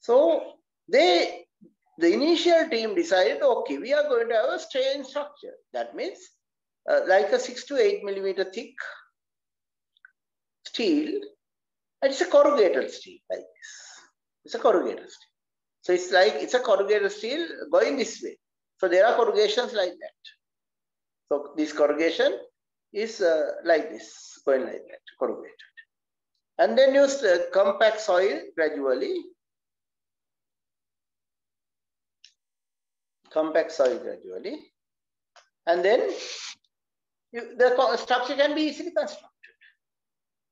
So, they, the initial team decided, okay, we are going to have a strain structure. That means uh, like a six to eight millimeter thick steel. And it's a corrugated steel like this. It's a corrugated steel. So it's like, it's a corrugated steel going this way. So there are corrugations like that. So this corrugation is uh, like this, going like that, corrugated. And then use uh, compact soil gradually. Compact soil gradually. And then the structure can be easily constructed.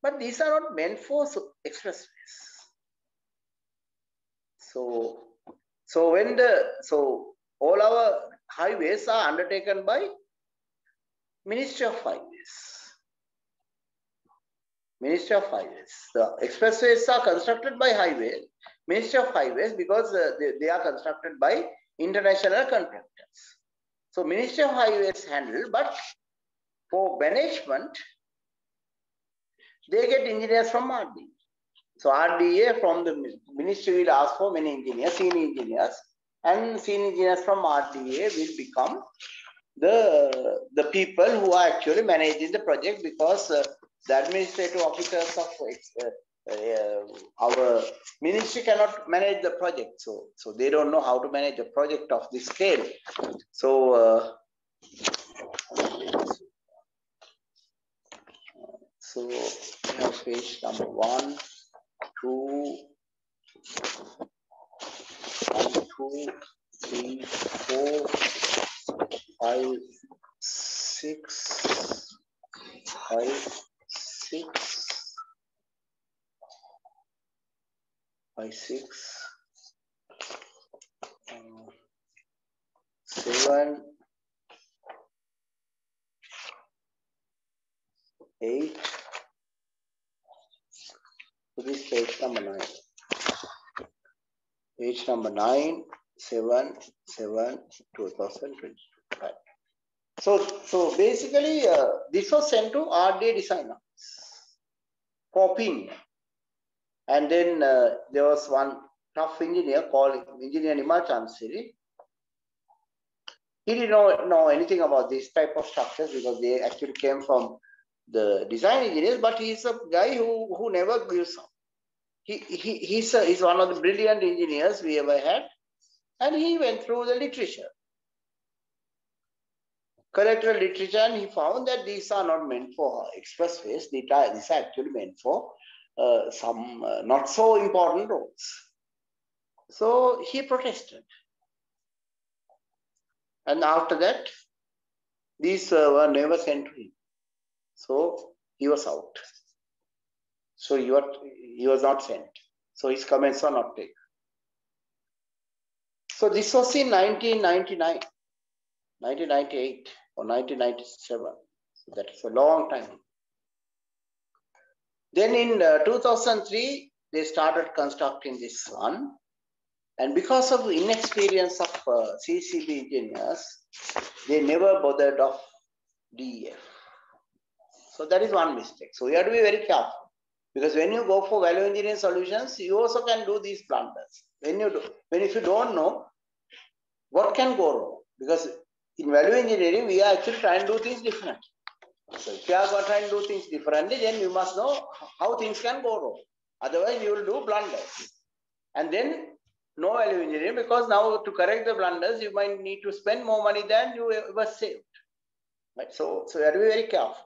But these are not meant for expressways. So, so when the, so all our highways are undertaken by Ministry of Highways. Ministry of Highways. The expressways are constructed by highway, Ministry of Highways because uh, they, they are constructed by international contractors. So Ministry of Highways handle, but for management, they get engineers from RDA. So RDA from the ministry will ask for many engineers, senior engineers, and senior engineers from RDA will become the, the people who are actually managing the project because uh, the administrative officers of uh, uh, our ministry cannot manage the project. So, so they don't know how to manage a project of this scale. So, uh, so we have page number one, two, one, two, three, four, five, six, five, six, five, six, uh, seven, eight. This page number nine. Page number nine, seven, seven, two thousand twenty-five. So, so basically, uh, this was sent to RDA designers for opinion. And then uh, there was one tough engineer called Engineer Nimal Chansiri. He didn't know anything about this type of structures because they actually came from the design engineers, but he's a guy who, who never gives up. He, he, he's, a, he's one of the brilliant engineers we ever had. And he went through the literature collected literature and he found that these are not meant for expressways. These are, these are actually meant for uh, some uh, not so important roads. So he protested. And after that, these uh, were never sent to him. So he was out. So he was, he was not sent. So his comments are not taken. So this was in 1999. 1998 or 1997. So that is a long time. Then in uh, 2003, they started constructing this one. And because of inexperience of uh, CCB engineers, they never bothered of DEF. So that is one mistake. So you have to be very careful. Because when you go for value engineering solutions, you also can do these blunders. When you do, when if you don't know, what can go wrong? Because in value engineering, we are actually trying to do things differently. So if you are trying to do things differently, then you must know how things can go wrong. Otherwise, you will do blunders. And then no value engineering, because now to correct the blunders, you might need to spend more money than you ever saved. Right? So, so you have to be very careful.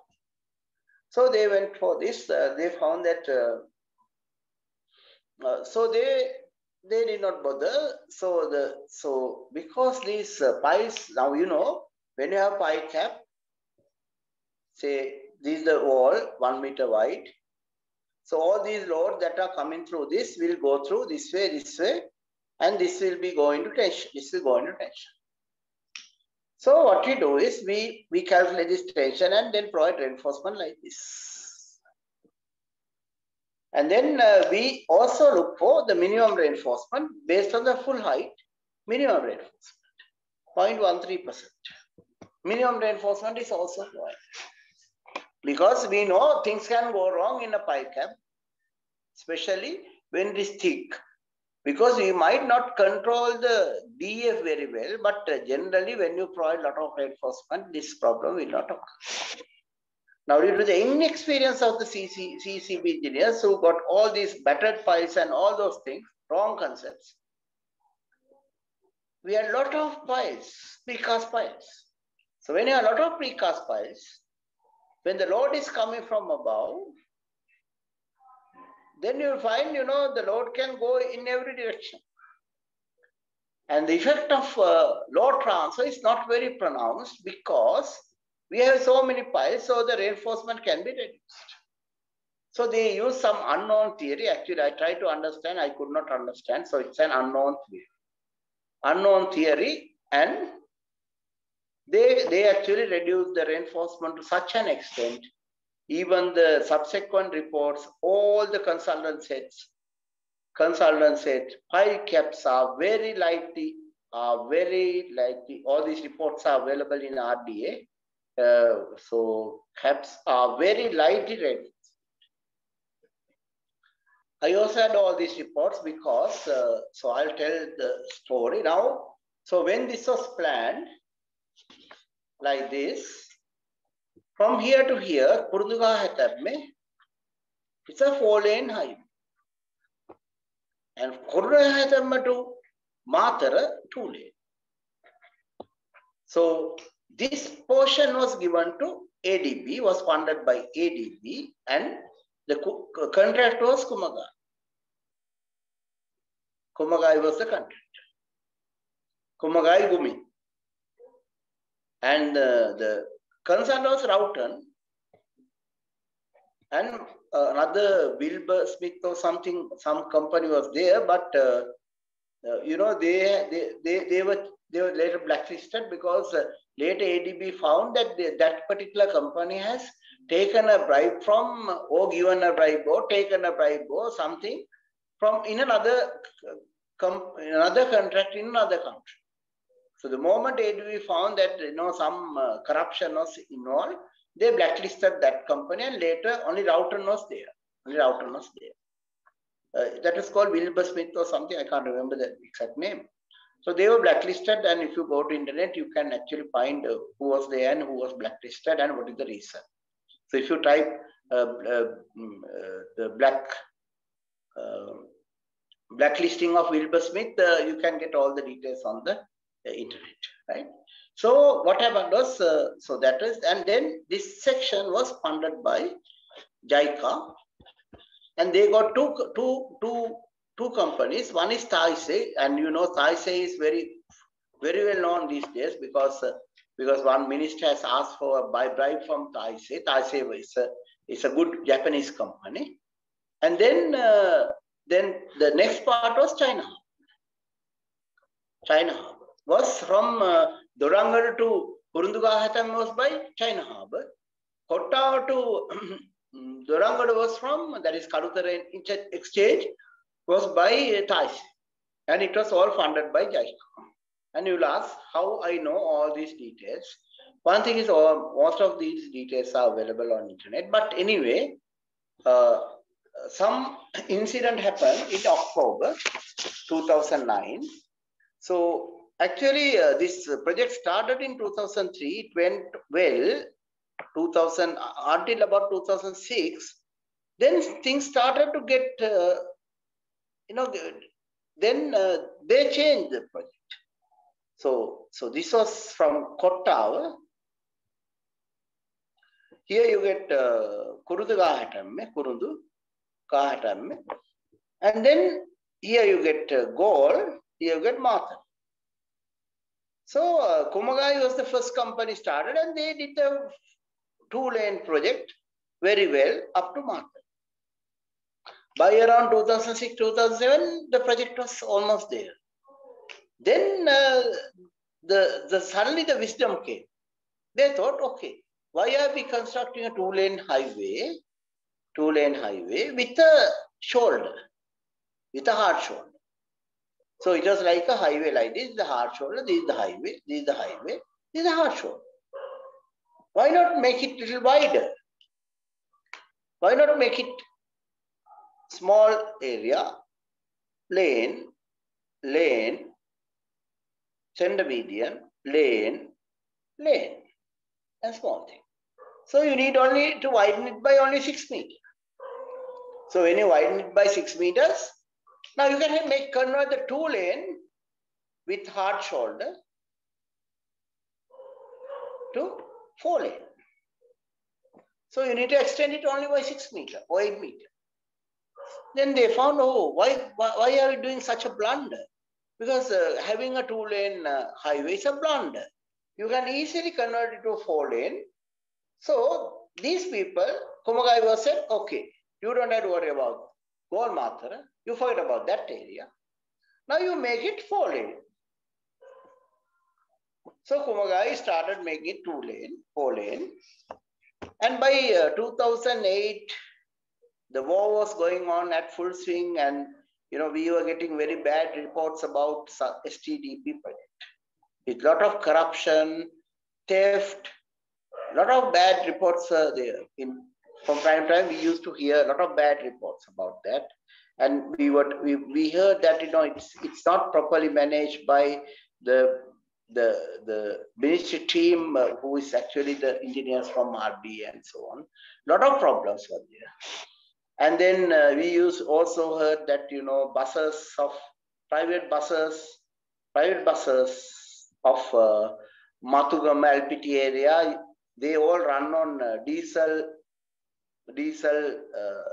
So they went for this. Uh, they found that. Uh, uh, so they they did not bother. So the so because these uh, piles now you know when you have pile cap, say this is the wall one meter wide. So all these loads that are coming through this will go through this way, this way, and this will be going to tension. This will go into tension. So what we do is we we calculate this tension and then provide reinforcement like this. And then uh, we also look for the minimum reinforcement based on the full height, minimum reinforcement, 0.13%. Minimum reinforcement is also required. Because we know things can go wrong in a pile cap, especially when it is thick. Because we might not control the DF very well, but uh, generally when you provide a lot of reinforcement, this problem will not occur. Now, due to the inexperience of the CC, CCB engineers who got all these battered piles and all those things, wrong concepts, we had a lot of piles, precast piles. So when you have a lot of precast piles, when the load is coming from above, then you'll find, you know, the load can go in every direction. And the effect of uh, load transfer is not very pronounced because we have so many piles, so the reinforcement can be reduced. So they use some unknown theory. Actually, I tried to understand, I could not understand. So it's an unknown theory. Unknown theory, and they, they actually reduce the reinforcement to such an extent, even the subsequent reports, all the consultant said, consultant said, pile caps are very likely, are very likely, all these reports are available in RDA. Uh, so caps are very lightly red. I also had all these reports because, uh, so I'll tell the story now. So when this was planned, like this, from here to here, Kurduga Hatabme, it's a four lane highway. And Kurduga Hatabme to Matara, two lane. So this portion was given to ADB, was funded by ADB, and the co- contract was Kumagai. Kumagai was the contract. Kumagai Gumi. And uh, the was Roughton. And uh, another Wilbur Smith or something, some company was there, but uh, uh, you know they, they they they were they were later blacklisted because uh, later ADB found that they, that particular company has taken a bribe from or given a bribe or taken a bribe or something from in another com, another contract in another country. So the moment ADB found that you know some uh, corruption was involved, they blacklisted that company and later only Roughton was there. Only Roughton was there. Uh, that is called Wilbur Smith or something. I can't remember the exact name. So they were blacklisted, and if you go to internet, you can actually find uh, who was there and who was blacklisted and what is the reason. So if you type uh, uh, mm, uh, the black blacklisting of Wilbur Smith, you can get all the details on the uh, internet, right? So what happened was, uh, so that is, and then this section was funded by JICA, and they got two, two, two, two companies. One is Taisei, and you know Taisei is very, very well known these days because uh, because one minister has asked for a bribe from Taisei. Taisei is a is a good Japanese company, and then uh, then the next part was China. China was from uh, Dodangoda to Kurundugahatam was by China Harbour. Kottawa to Dodangoda was from, that is Kalutara Exchange, was by Thais. And it was all funded by JICA. And you'll ask how I know all these details. One thing is all, most of these details are available on internet. But anyway, uh, some incident happened in October 2009. So actually, uh, this project started in 2003. It went well 2000 until about 2006. Then things started to get, uh, you know, then uh, they changed the project. So, so this was from Kottawa. Here you get uh, Kurundu Gahatamme, Kurundu. And then here you get uh, Galle, here you get Matara. So uh, Kumagai was the first company started and they did a two-lane project very well up to market. By around 2006, 2007, the project was almost there. Then uh, the, the suddenly the wisdom came. They thought, okay, why are we constructing a two-lane highway, two-lane highway with a shoulder, with a hard shoulder? So it was like a highway like this, is the hard shoulder, this is the highway, this is the highway, this is the hard shoulder. Why not make it little wider? Why not make it small area, lane, lane, center median, lane, lane, a small thing. So you need only to widen it by only six meters. So when you widen it by six meters, now you can make convert the two lane with hard shoulder to four lane. So you need to extend it only by six meter or eight meter. Then they found, oh, why, why, are we doing such a blunder? Because uh, having a two lane uh, highway is a blunder. You can easily convert it to four lane. So these people, Kumagai was said, okay, you don't have to worry about Galle Matara. You forget about that area. Now you make it four lane. So Kumagai started making it two lane, four lane. And by uh, 2008, the war was going on at full swing and you know, we were getting very bad reports about STDP project. With lot of corruption, theft, lot of bad reports were there. In from time to time, we used to hear a lot of bad reports about that, and we would we, we heard that you know it's it's not properly managed by the the the ministry team uh, who is actually the engineers from RB and so on. Lot of problems were there. And then uh, we use also heard that you know buses of private buses, private buses of uh, Matugam LPT area, they all run on uh, diesel, diesel, uh,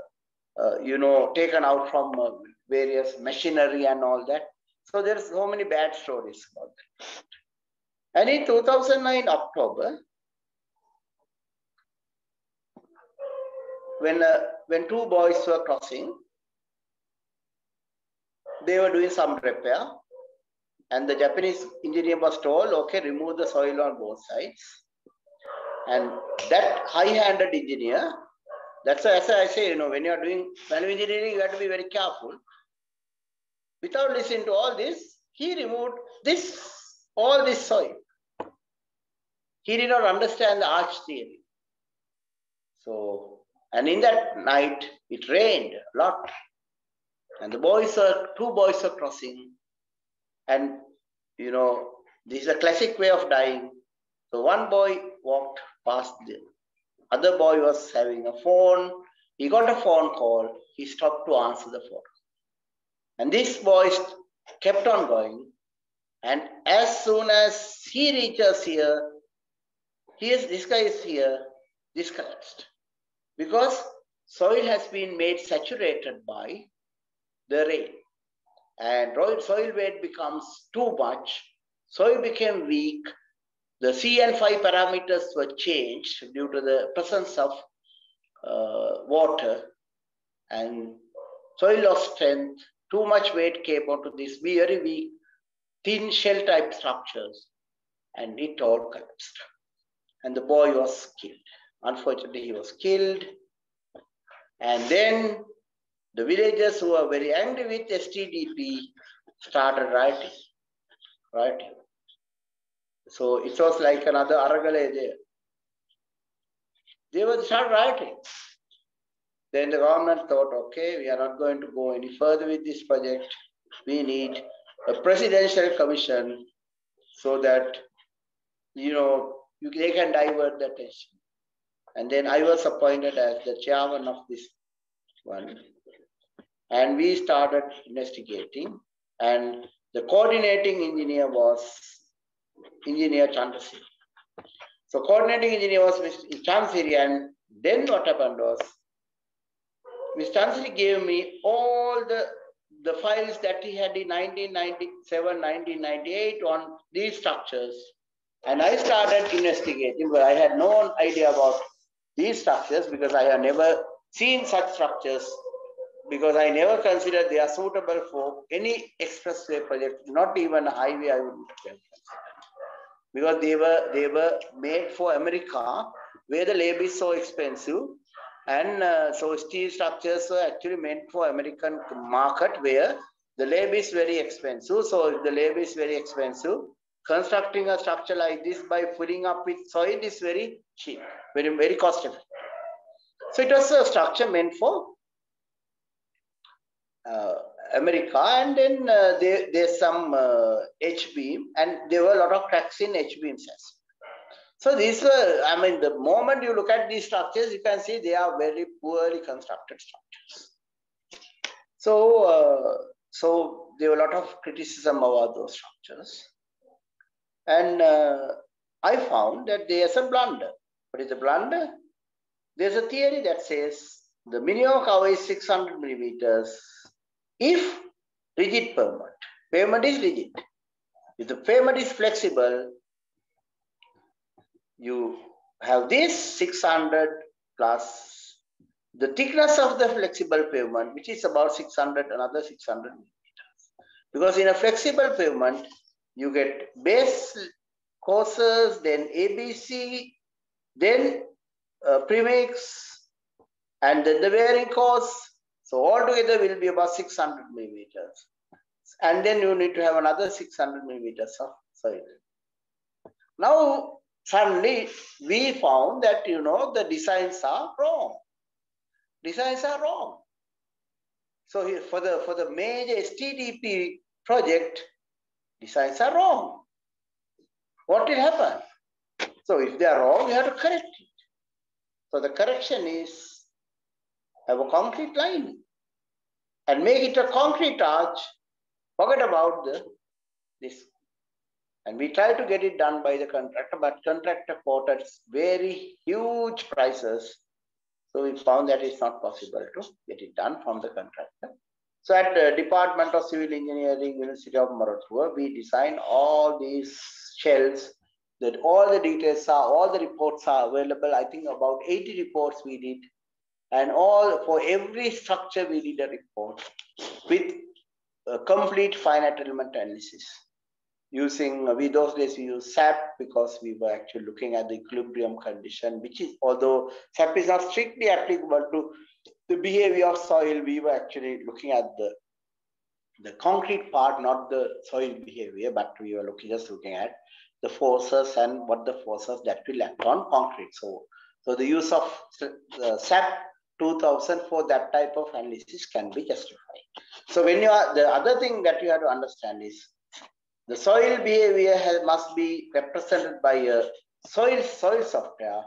you know, taken out from uh, various machinery and all that. So there's so many bad stories about that. And in 2009 October, when uh, when two boys were crossing, they were doing some repair, and the Japanese engineer was told, "Okay, remove the soil on both sides." And that high-handed engineer, that's why as I say, you know, when you are doing manual engineering, you have to be very careful. Without listening to all this, he removed this all this soil. He did not understand the arch theory. So, and in that night, it rained a lot. And the boys are, two boys are crossing. And, you know, this is a classic way of dying. So one boy walked past the other boy was having a phone. He got a phone call. He stopped to answer the phone. And this boy kept on going. And as soon as he reaches here, he is, this guy is here, this collapsed. Because soil has been made saturated by the rain. And soil weight becomes too much. Soil became weak. The C and phi parameters were changed due to the presence of uh, water. And soil loss strength. Too much weight came onto these very weak, thin shell type structures. And it all collapsed and the boy was killed. Unfortunately, he was killed. And then the villagers who were very angry with STDP started writing. Writing. So it was like another Aragalaya there. They were start writing. Then the government thought, okay, we are not going to go any further with this project. We need a presidential commission so that, you know, you, they can divert the attention. And then I was appointed as the chairman of this one. And we started investigating. And the coordinating engineer was engineer Chandrasiri. So coordinating engineer was Mr. Chandrasiri. And then what happened was, Mr. Chandrasiri gave me all the, the files that he had in 1997, 1998 on these structures and I started investigating, but I had no idea about these structures because I have never seen such structures because I never considered they are suitable for any expressway project, not even a highway I would. Because they were they were made for America, where the labor is so expensive, and uh, so steel structures are actually meant for American market where the labor is very expensive. So if the labor is very expensive, constructing a structure like this by filling up with soil is very cheap, very, very cost effective. So it was a structure meant for uh, America and then uh, there, there's some uh, H-beam and there were a lot of cracks in H-beams. So these I mean, the moment you look at these structures, you can see they are very poorly constructed structures. So, uh, so there were a lot of criticism about those structures. And uh, I found that there's a blunder. What is a blunder? There's a theory that says the minimum cover is 600 millimeters if rigid pavement. Pavement is rigid. If the pavement is flexible, you have this 600 plus the thickness of the flexible pavement, which is about 600, another 600 millimeters. Because in a flexible pavement, you get base courses, then ABC, then uh, premix, and then the wearing course. So altogether will be about 600 millimeters. And then you need to have another 600 millimeters of soil. Now, suddenly we found that, you know, the designs are wrong. Designs are wrong. So here for the, for the major STDP project, designs are wrong. What will happen? So if they are wrong, you have to correct it. So the correction is have a concrete line and make it a concrete arch. Forget about the this. And we try to get it done by the contractor, but contractor quoted very huge prices. So we found that it's not possible to get it done from the contractor. So at the Department of Civil Engineering, University of Moratuwa, we design all these shells that all the details are, all the reports are available. I think about 80 reports we did. And all for every structure, we did a report with a complete finite element analysis. Using, uh, we those days we use SAP because we were actually looking at the equilibrium condition, which is, although SAP is not strictly applicable to the behavior of soil, we were actually looking at the the concrete part, not the soil behavior, but we were looking just looking at the forces and what the forces that will act on concrete. So, so the use of uh, the SAP 2000 for that type of analysis can be justified. So when you are, the other thing that you have to understand is the soil behavior has, must be represented by a soil soil software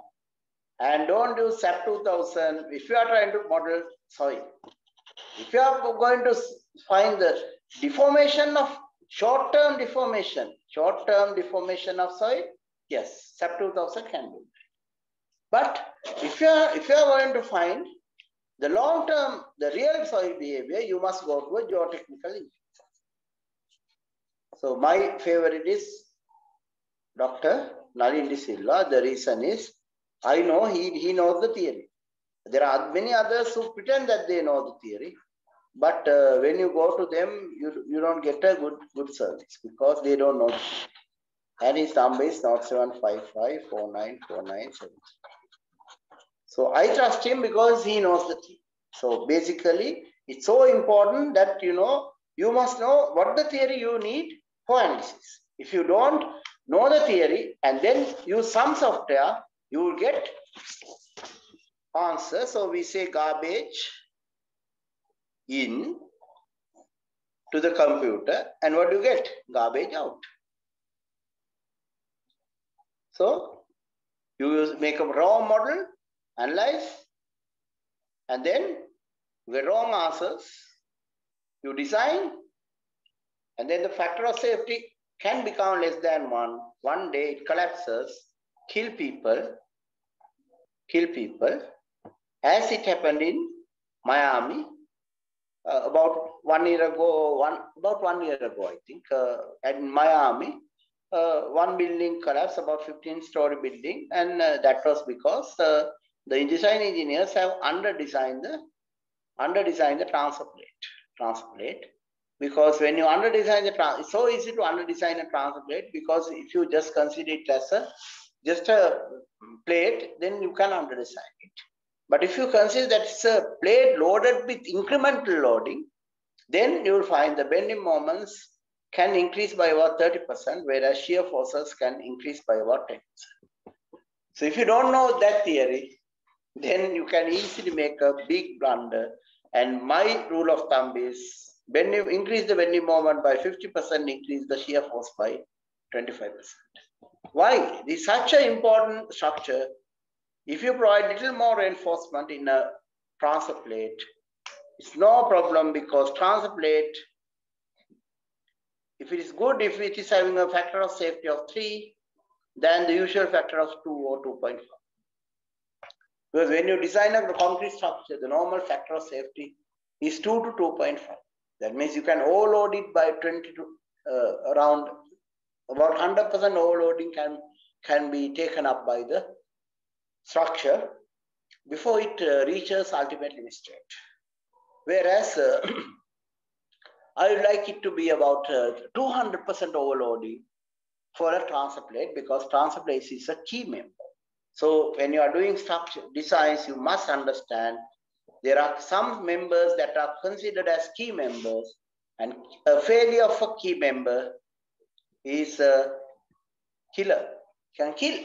and don't use SAP 2000 if you are trying to model soil. If you are going to find the deformation of short-term deformation, short-term deformation of soil, yes, SAP 2000 can do But if you are if you are going to find the long-term, the real soil behavior, you must go to a geotechnical engineer. So my favorite is Dr. Nalin De Silva. The reason is I know he, he knows the theory. There are many others who pretend that they know the theory, but uh, when you go to them, you, you don't get a good good service because they don't know. And his number is not 755 So I trust him because he knows the theory. So basically, it's so important that you know you must know what the theory you need for analysis. If you don't know the theory and then use some software, you will get answer. So we say garbage in to the computer and what do you get? Garbage out. So you make a raw model, analyze, and then the wrong answers, you design, and then the factor of safety can become less than one. One day it collapses, kill people, kill people, as it happened in Miami uh, about one year ago, one about one year ago, I think, uh, in Miami, uh, one building collapsed, about 15 story building, and uh, that was because uh, the design engineers have under-designed the under-designed the transfer plate, transfer plate. Because when you under-design the trans, it's so easy to under-design a transfer plate because if you just consider it as a just a plate, then you can under-design it. But if you consider that it's a plate loaded with incremental loading, then you will find the bending moments can increase by about 30%, whereas shear forces can increase by about 10%. So if you don't know that theory, then you can easily make a big blunder. And my rule of thumb is when you increase the bending moment by 50%, increase the shear force by 25%. Why? This is such an important structure. If you provide little more reinforcement in a transfer plate, it's no problem because transfer plate, if it is good, if it is having a factor of safety of 3, then the usual factor of 2 or 2.5. Because when you design a concrete structure, the normal factor of safety is 2 to 2.5. That means you can overload it by 20 to uh, around about 100% overloading can, can be taken up by the structure before it uh, reaches ultimate limit state. Whereas uh, I would like it to be about 200% uh, overloading for a transfer plate because transfer plate is a key member. So when you are doing structure designs, you must understand there are some members that are considered as key members, and a failure of a key member is a killer, can kill.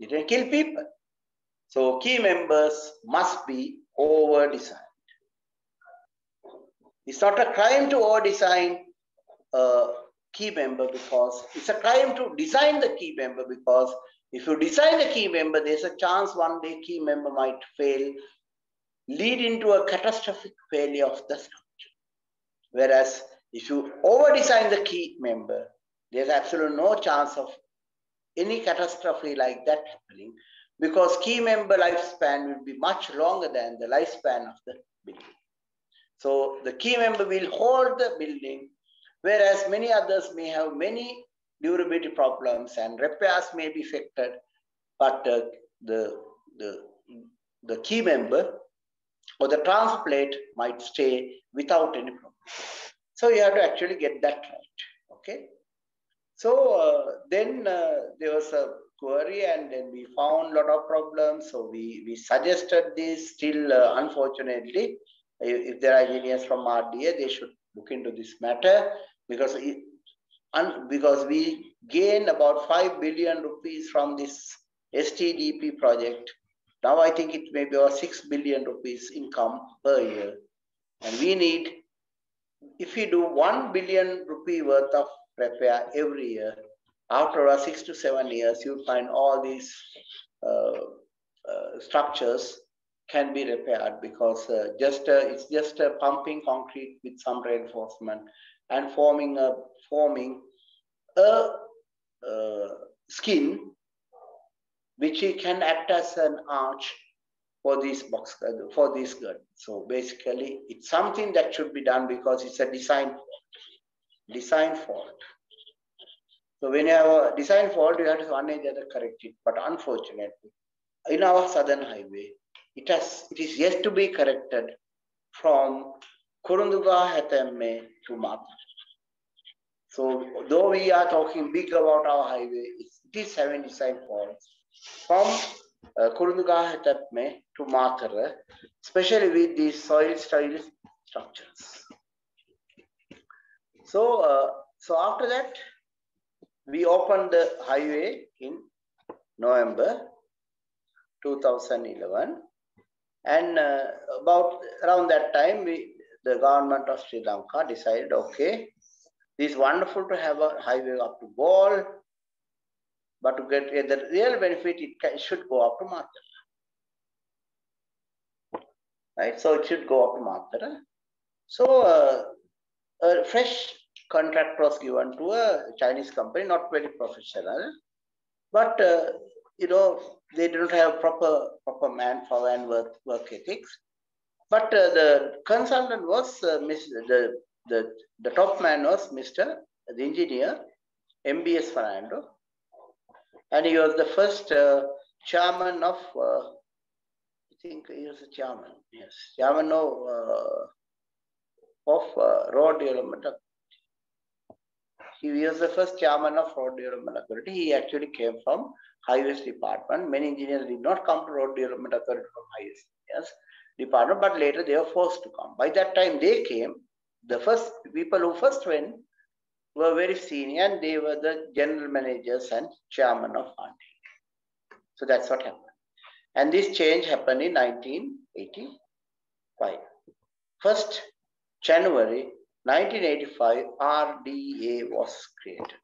It can kill people. So key members must be over designed. It's not a crime to over design a key member because it's a crime to design the key member because if you design a key member, there's a chance one day key member might fail, lead into a catastrophic failure of the structure. Whereas if you over design the key member, there's absolutely no chance of any catastrophe like that happening because key member lifespan will be much longer than the lifespan of the building. So the key member will hold the building, whereas many others may have many durability problems and repairs may be affected, but uh, the, the, the key member or the transfer plate might stay without any problem. So you have to actually get that right, okay? So uh, then uh, there was a query and then we found a lot of problems. So we, we suggested this still, uh, unfortunately, if, if there are engineers from RDA, they should look into this matter because un, because we gained about 5 billion rupees from this STDP project. Now I think it may be about 6 billion rupees income per year. And we need, if we do 1 billion rupee worth of repair every year, after about six to seven years, you'll find all these uh, uh, structures can be repaired because uh, just it's just pumping concrete with some reinforcement and forming a forming a uh, skin which can act as an arch for this box uh, for this gird. So basically, it's something that should be done because it's a design design fault. So when you have a design fault, you have to one edge other correct it. But unfortunately, in our southern highway, it has it is yet to be corrected from Kurunduga Hetemme to Mata. So though we are talking big about our highway, it is having design faults from uh, Kurunduga Hetemme to Matara, especially with these soil steel structures. So, uh, so after that, we opened the highway in November 2011. And uh, about around that time, we, the government of Sri Lanka decided, okay, it is wonderful to have a highway up to Galle, but to get the real benefit, it, can, should go up to Matara. Right, so it should go up to Matara. So uh, a fresh contract was given to a Chinese company, not very professional, but uh, you know they don't have proper proper manpower and work work ethics. But uh, the consultant was uh, Mr. the the the top man was Mr. the engineer MBS Fernando, and he was the first uh, chairman of. Uh, I think he was a chairman. Yes, chairman of uh, of road development he was the first chairman of Road Development Authority. He actually came from Highways Department. Many engineers did not come to Road Development Authority from Highways yes, Department, but later they were forced to come. By that time they came, the first people who first went were very senior and they were the general managers and chairman of RD. So that's what happened. And this change happened in 1985. First January 1985, RDA was created.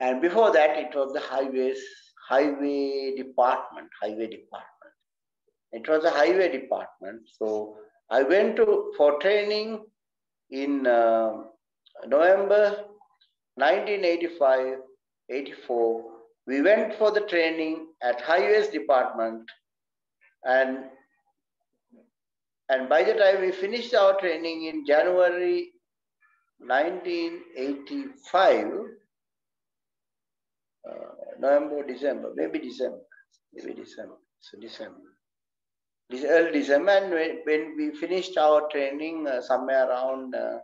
And before that, it was the highways, highway department, highway department. It was a highway department. So I went to for training in uh, November 1985, 84. We went for the training at highways department and and by the time we finished our training in January 1985, uh, November, December, maybe December, maybe December, so December. Early December, and when, when we finished our training uh, somewhere around uh,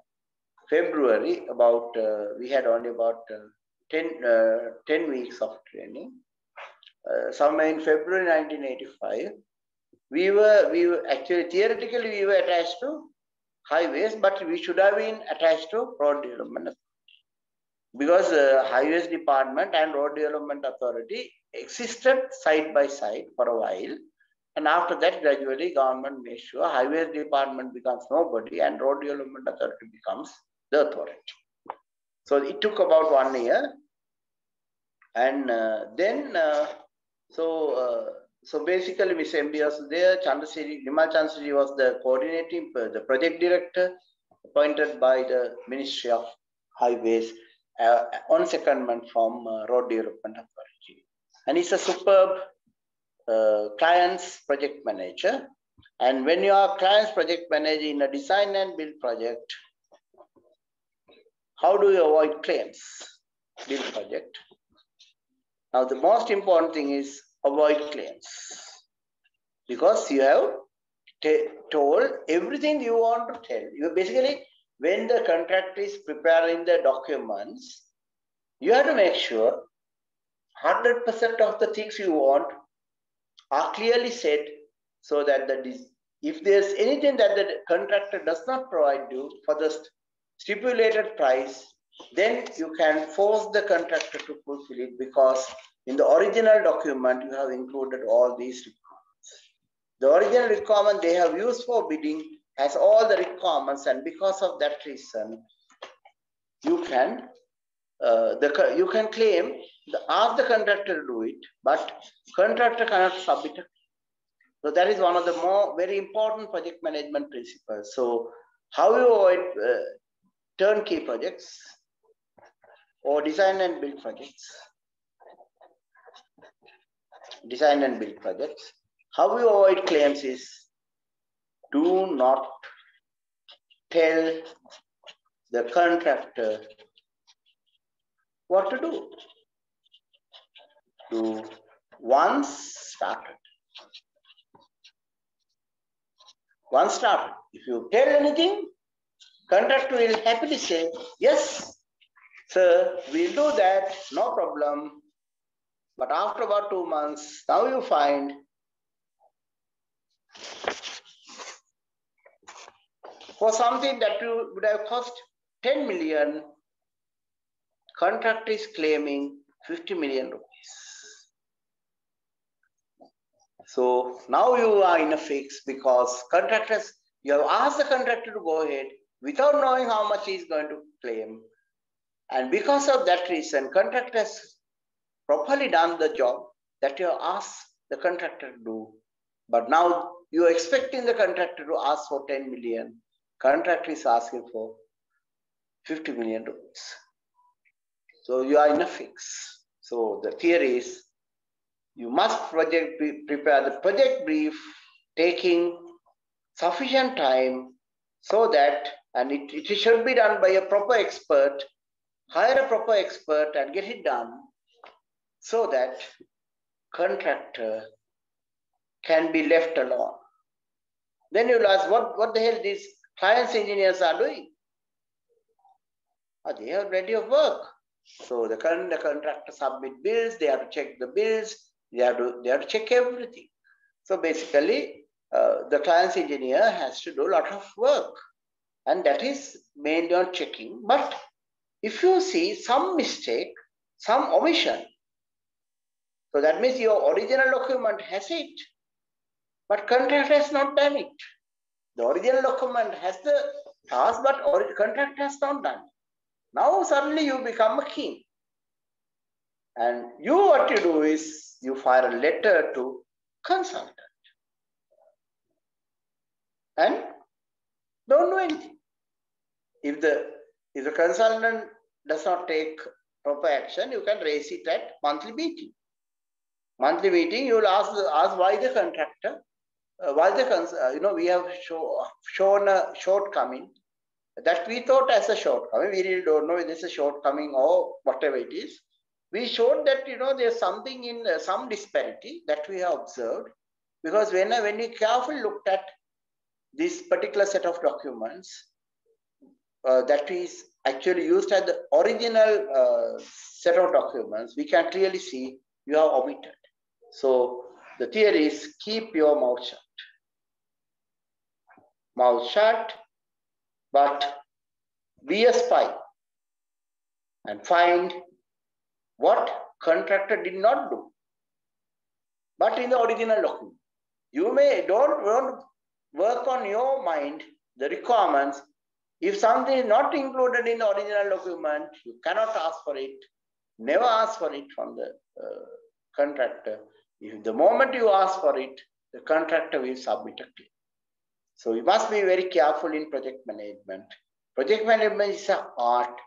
February, about uh, we had only about uh, 10, uh, 10 weeks of training. somewhere in February 1985, we were, we were actually theoretically we were attached to highways, but we should have been attached to road development because uh, highways department and road development authority existed side by side for a while and after that gradually government made sure highways department becomes nobody and road development authority becomes the authority. So it took about one year. And uh, then uh, so uh, so basically Miss MD was there, Chandrasiri, Nimal Chandrasiri was the coordinating, uh, the project director appointed by the Ministry of Highways uh, on secondment from uh, Road Development Authority. And he's a superb uh, client's project manager. And when you are client's project manager in a design and build project, how do you avoid claims? Build project. Now, the most important thing is avoid claims because you have told everything you want to tell. You basically, when the contract is preparing the documents, you have to make sure 100% of the things you want are clearly said so that the if there's anything that the contractor does not provide you for the stipulated price, then you can force the contractor to fulfill it because in the original document, you have included all these requirements. The original requirement they have used for bidding has all the requirements and because of that reason, you can uh, the you can claim the, ask the contractor to do it, but contractor cannot submit. So that is one of the more very important project management principles. So how you avoid uh, turnkey projects or design and build projects design and build projects. How you avoid claims is do not tell the contractor what to do. Do once started. Once started. If you tell anything, contractor will happily say, yes, sir, we'll do that, no problem. But after about two months, now you find for something that you would have cost 10 million, contractor is claiming 50 million rupees. So now you are in a fix because contractors, you have asked the contractor to go ahead without knowing how much he is going to claim. And because of that reason, contractors properly done the job that you asked the contractor to do. But now you're expecting the contractor to ask for 10 million. Contractor is asking for 50 million rupees. So you are in a fix. So the theory is you must project prepare the project brief taking sufficient time so that and it, it should be done by a proper expert hire a proper expert and get it done so that contractor can be left alone. Then you'll ask, what, what the hell these clients engineers are doing? Oh, they have plenty of work. So the, con the contractor submit bills, they have to check the bills, they have to, they have to check everything. So basically, uh, the client's engineer has to do a lot of work. And that is mainly on checking. But if you see some mistake, some omission, so that means your original document has it, but contract has not done it. The original document has the task, but contract has not done. it. Now suddenly you become a king. And you what you do is you fire a letter to consultant. And don't do anything. If the if the consultant does not take proper action, you can raise it at monthly meeting monthly meeting, you will ask, ask why the contractor, uh, why the, uh, you know, we have show, shown a shortcoming that we thought as a shortcoming. We really don't know if is a shortcoming or whatever it is. We showed that, you know, there's something in uh, some disparity that we have observed because when, when we carefully looked at this particular set of documents uh, that is actually used as the original uh, set of documents, we can clearly see you have omitted. So the theory is keep your mouth shut. mouth shut, but be a spy and find what contractor did not do. But in the original document, you may don't, don't work on your mind the requirements. If something is not included in the original document, you cannot ask for it. Never ask for it from the uh, contractor. If the moment you ask for it, the contractor will submit a claim. So you must be very careful in project management. Project management is an art,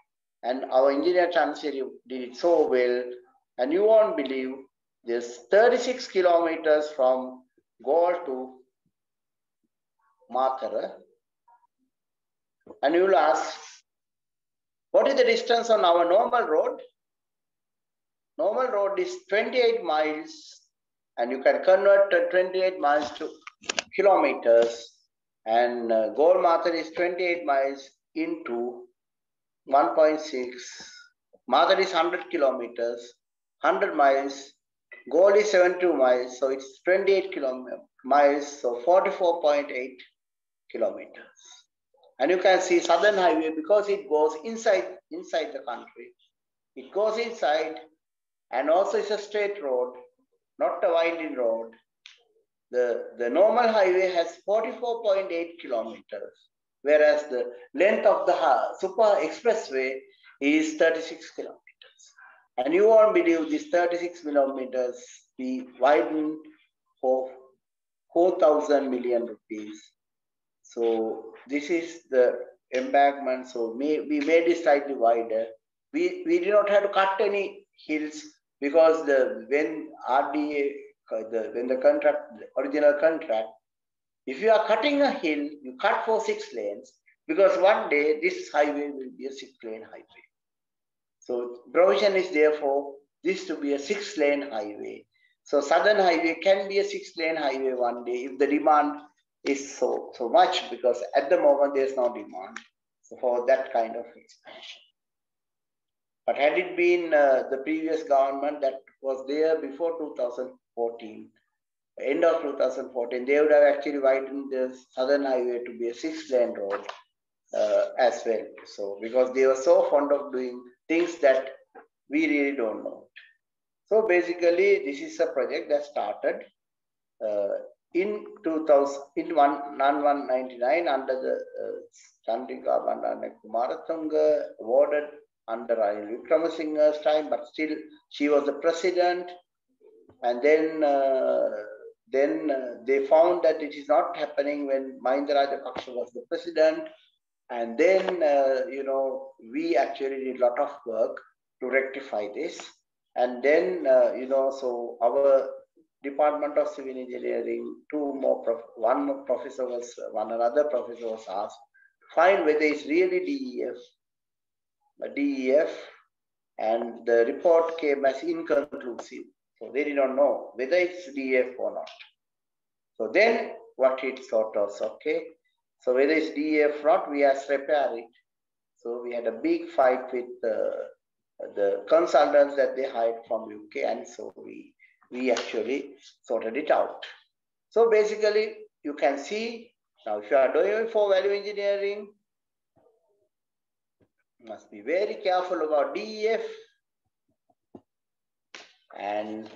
and our engineer Chandrasiri did it so well. And you won't believe there's 36 kilometers from Galle to Matara. And you will ask, what is the distance on our normal road? Normal road is 28 miles, and you can convert 28 miles to kilometers. And uh, Galle Matara is 28 miles into 1.6. Matara is 100 kilometers, 100 miles. Galle is 72 miles, so it's 28 kilometers miles, so 44.8 kilometers. And you can see Southern Highway because it goes inside inside the country. It goes inside, and also it's a straight road, not a winding road. The, the normal highway has 44.8 kilometers, whereas the length of the super expressway is 36 kilometers. And you won't believe this 36 kilometers be widened for 4,000 million rupees. So this is the embankment. So may, we made it slightly wider. We, we did not have to cut any hills because the when RDA the when the contract original contract, if you are cutting a hill, you cut for six lanes because one day this highway will be a six lane highway. So provision is therefore this to be a six lane highway. So Southern Highway can be a six lane highway one day if the demand is so, so much because at the moment there's no demand for that kind of expansion. But had it been uh, the previous government that was there before 2014, end of 2014, they would have actually widened the Southern Highway to be a six lane road uh, as well. So, because they were so fond of doing things that we really don't know. So basically, this is a project that started uh, in 2000, in one, 1199 under the uh, Chandrika Bandaranaike Kumaratunga awarded under Ranil Wickremesinghe's time, but still she was the president. And then, uh, then uh, they found that it is not happening when Mahinda Rajapaksa was the president. And then, uh, you know, we actually did a lot of work to rectify this. And then, uh, you know, so our Department of Civil Engineering, two more, prof one professor was, one another professor was asked, find whether it's really DEF, DEF, and the report came as inconclusive. So they did not know whether it's DEF or not. So then what it thought was, okay, so whether it's DEF or not, we have to repair it. So we had a big fight with the consultants that they hired from UK, and so we we actually sorted it out. So basically, you can see now if you are doing for value engineering, must be very careful about DEF, and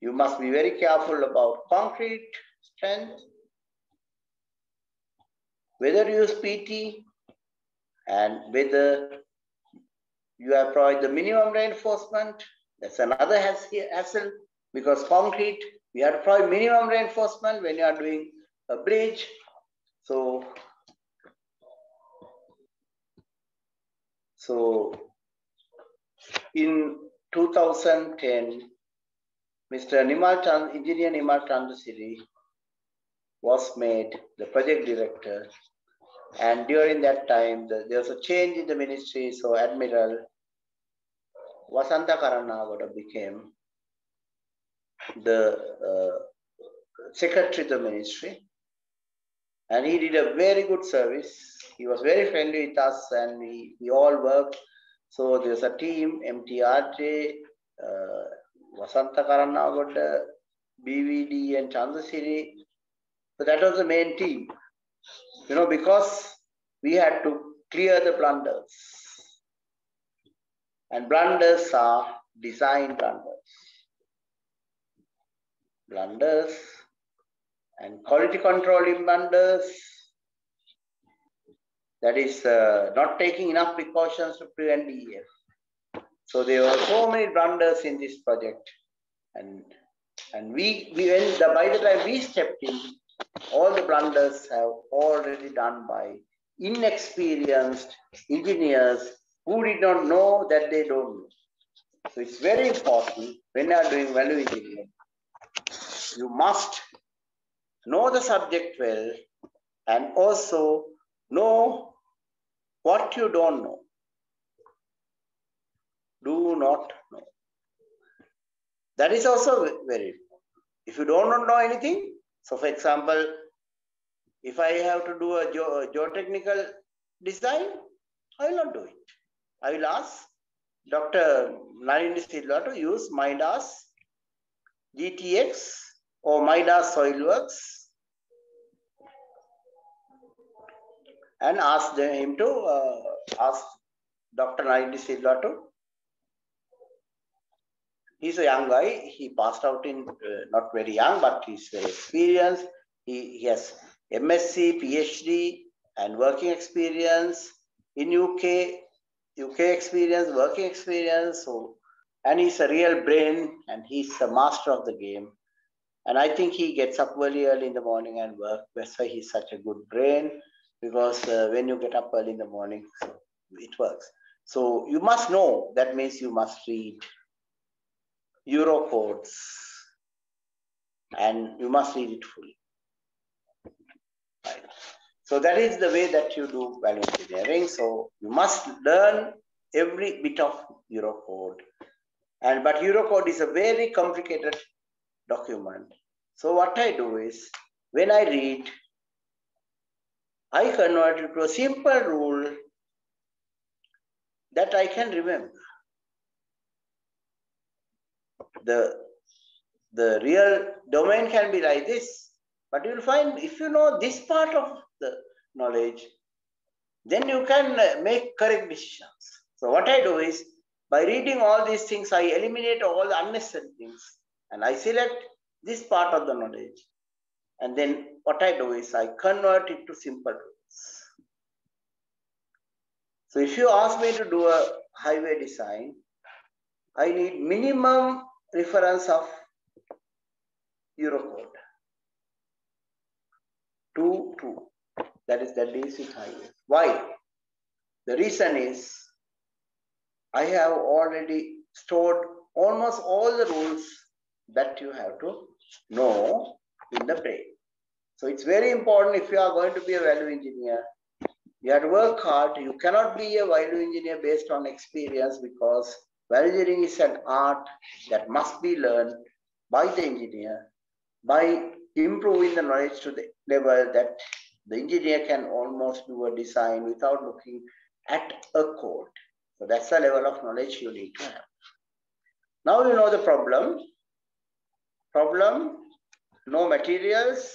you must be very careful about concrete strength, whether you use PT, and whether you have provided the minimum reinforcement. That's another hassle because concrete, we have to provide minimum reinforcement when you are doing a bridge. So, so in 2010, Mr. Nimal Chand, engineer Nimal Chandrasiri was made the project director. And during that time, the, there was a change in the ministry. So Admiral Wasantha Karannagoda became the uh, secretary of the ministry. And he did a very good service. He was very friendly with us and we, we all worked. So there's a team, MTRJ, uh, Wasantha Karannagoda, BVD and Chandrasiri. So that was the main team. You know, because we had to clear the blunders. And blunders are design blunders. Blunders and quality controlling blunders. That is uh, not taking enough precautions to prevent DEF. So there were so many blunders in this project. And and we, we when the, by the time we stepped in, all the blunders have already done by inexperienced engineers who did not know that they don't know. So it's very important when you are doing value engineering, you must know the subject well and also know what you don't know. Do not know. That is also very important. If you don't know anything, so for example, if I have to do a geo geotechnical design, I will not do it. I will ask Dr. Narendra Silva to use Midas GTX or Midas SoilWorks and ask them, him to uh, ask Dr. Narendra Silva to. He's a young guy. He passed out in uh, not very young, but he's very experienced. He, he has MSc, PhD, and working experience in UK, UK experience, working experience. So, and he's a real brain, and he's a master of the game. And I think he gets up very early in the morning and work. That's why he's such a good brain, because uh, when you get up early in the morning, it works. So you must know. That means you must read Eurocodes, and you must read it fully. Right. So that is the way that you do value engineering. So you must learn every bit of Eurocode. And but Eurocode is a very complicated document. So what I do is when I read, I convert it to a simple rule that I can remember. The, the real domain can be like this, but you'll find if you know this part of the knowledge, then you can uh, make correct decisions. So what I do is, by reading all these things, I eliminate all the unnecessary things and I select this part of the knowledge. And then what I do is I convert it to simple rules. So if you ask me to do a highway design, I need minimum reference of Eurocode. Two, two. That is the basic highway. Why? The reason is I have already stored almost all the rules that you have to know in the brain. So it's very important if you are going to be a value engineer, you have to work hard. You cannot be a value engineer based on experience because engineering is an art that must be learned by the engineer by improving the knowledge to the level that the engineer can almost do a design without looking at a code. So that's the level of knowledge you need to have. Now you know the problem. Problem, no materials,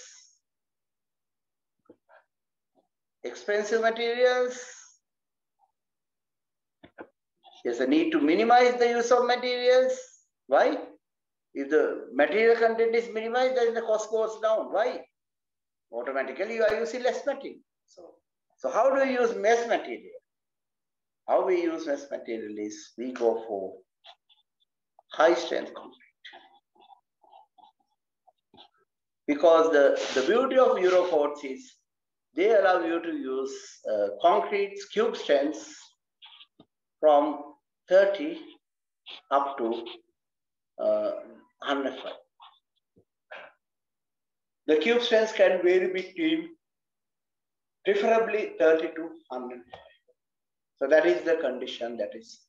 expensive materials. There's a need to minimize the use of materials. Why? If the material content is minimized, then the cost goes down. Why? Automatically you are using less material. So, so how do you use less material? How we use less material is we go for high strength concrete. Because the, the beauty of Eurocodes is they allow you to use uh, concrete cube strengths from 30 up to uh, 105. The cube strength can vary between preferably 30 to 105. So that is the condition that is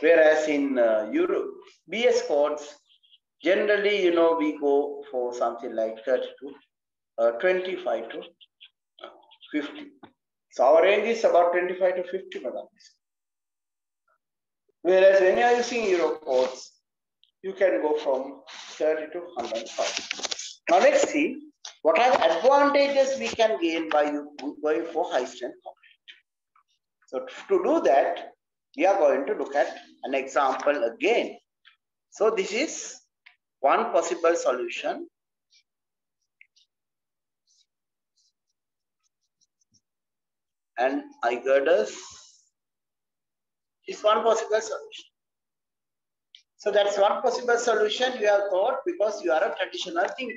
whereas in uh, Euro, BS codes, generally, you know, we go for something like 30 to uh, 25 to 50. So our range is about 25 to 50 megabits. Whereas when you are using Euro codes, you can go from 30 to 105. Now let's see What are the advantages we can gain by going for high strength concrete? So to do that, we are going to look at an example again. So this is one possible solution. And I girders is one possible solution. So that's one possible solution you have thought because you are a traditional thinker.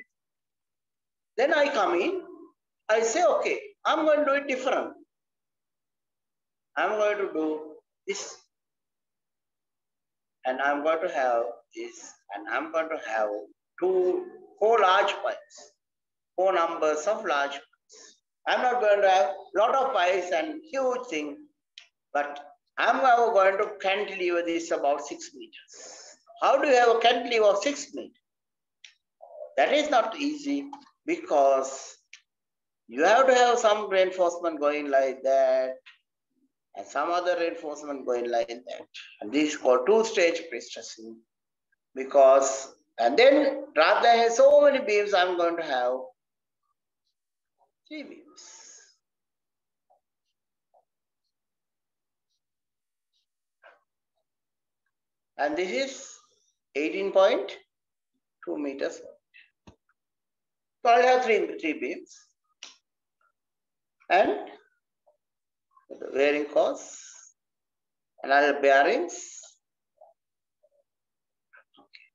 Then I come in, I say, okay, I'm going to do it different. I'm going to do this. And I'm going to have this, and I'm going to have two, four large piles, four numbers of large piles. I'm not going to have a lot of piles and huge thing, but I'm going to cantilever this about six meters. How do you have a cantilever of six meters? That is not easy because you have to have some reinforcement going like that and some other reinforcement going like that. And this is called two-stage pre-stressing because, and then rather have so many beams, I'm going to have three beams. And this is 18.2 meters. So I'll have three, three beams. And the bearing costs, and I'll bearings. Okay.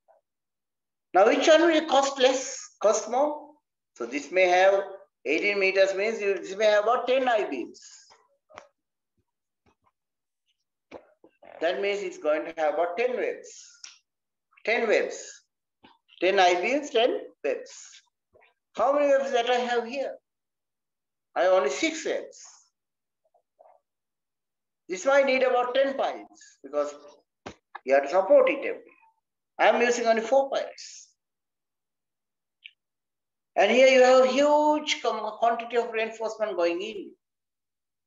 Now which one will cost less, cost more? So this may have 18 meters means you, this may have about 10 I-beams. That means it's going to have about 10 webs. 10 webs. 10 I-beams, 10 webs. How many webs that I have here? I have only six webs. This might need about 10 piles because you have to support it every. I am using only four piles. And here you have huge quantity of reinforcement going in.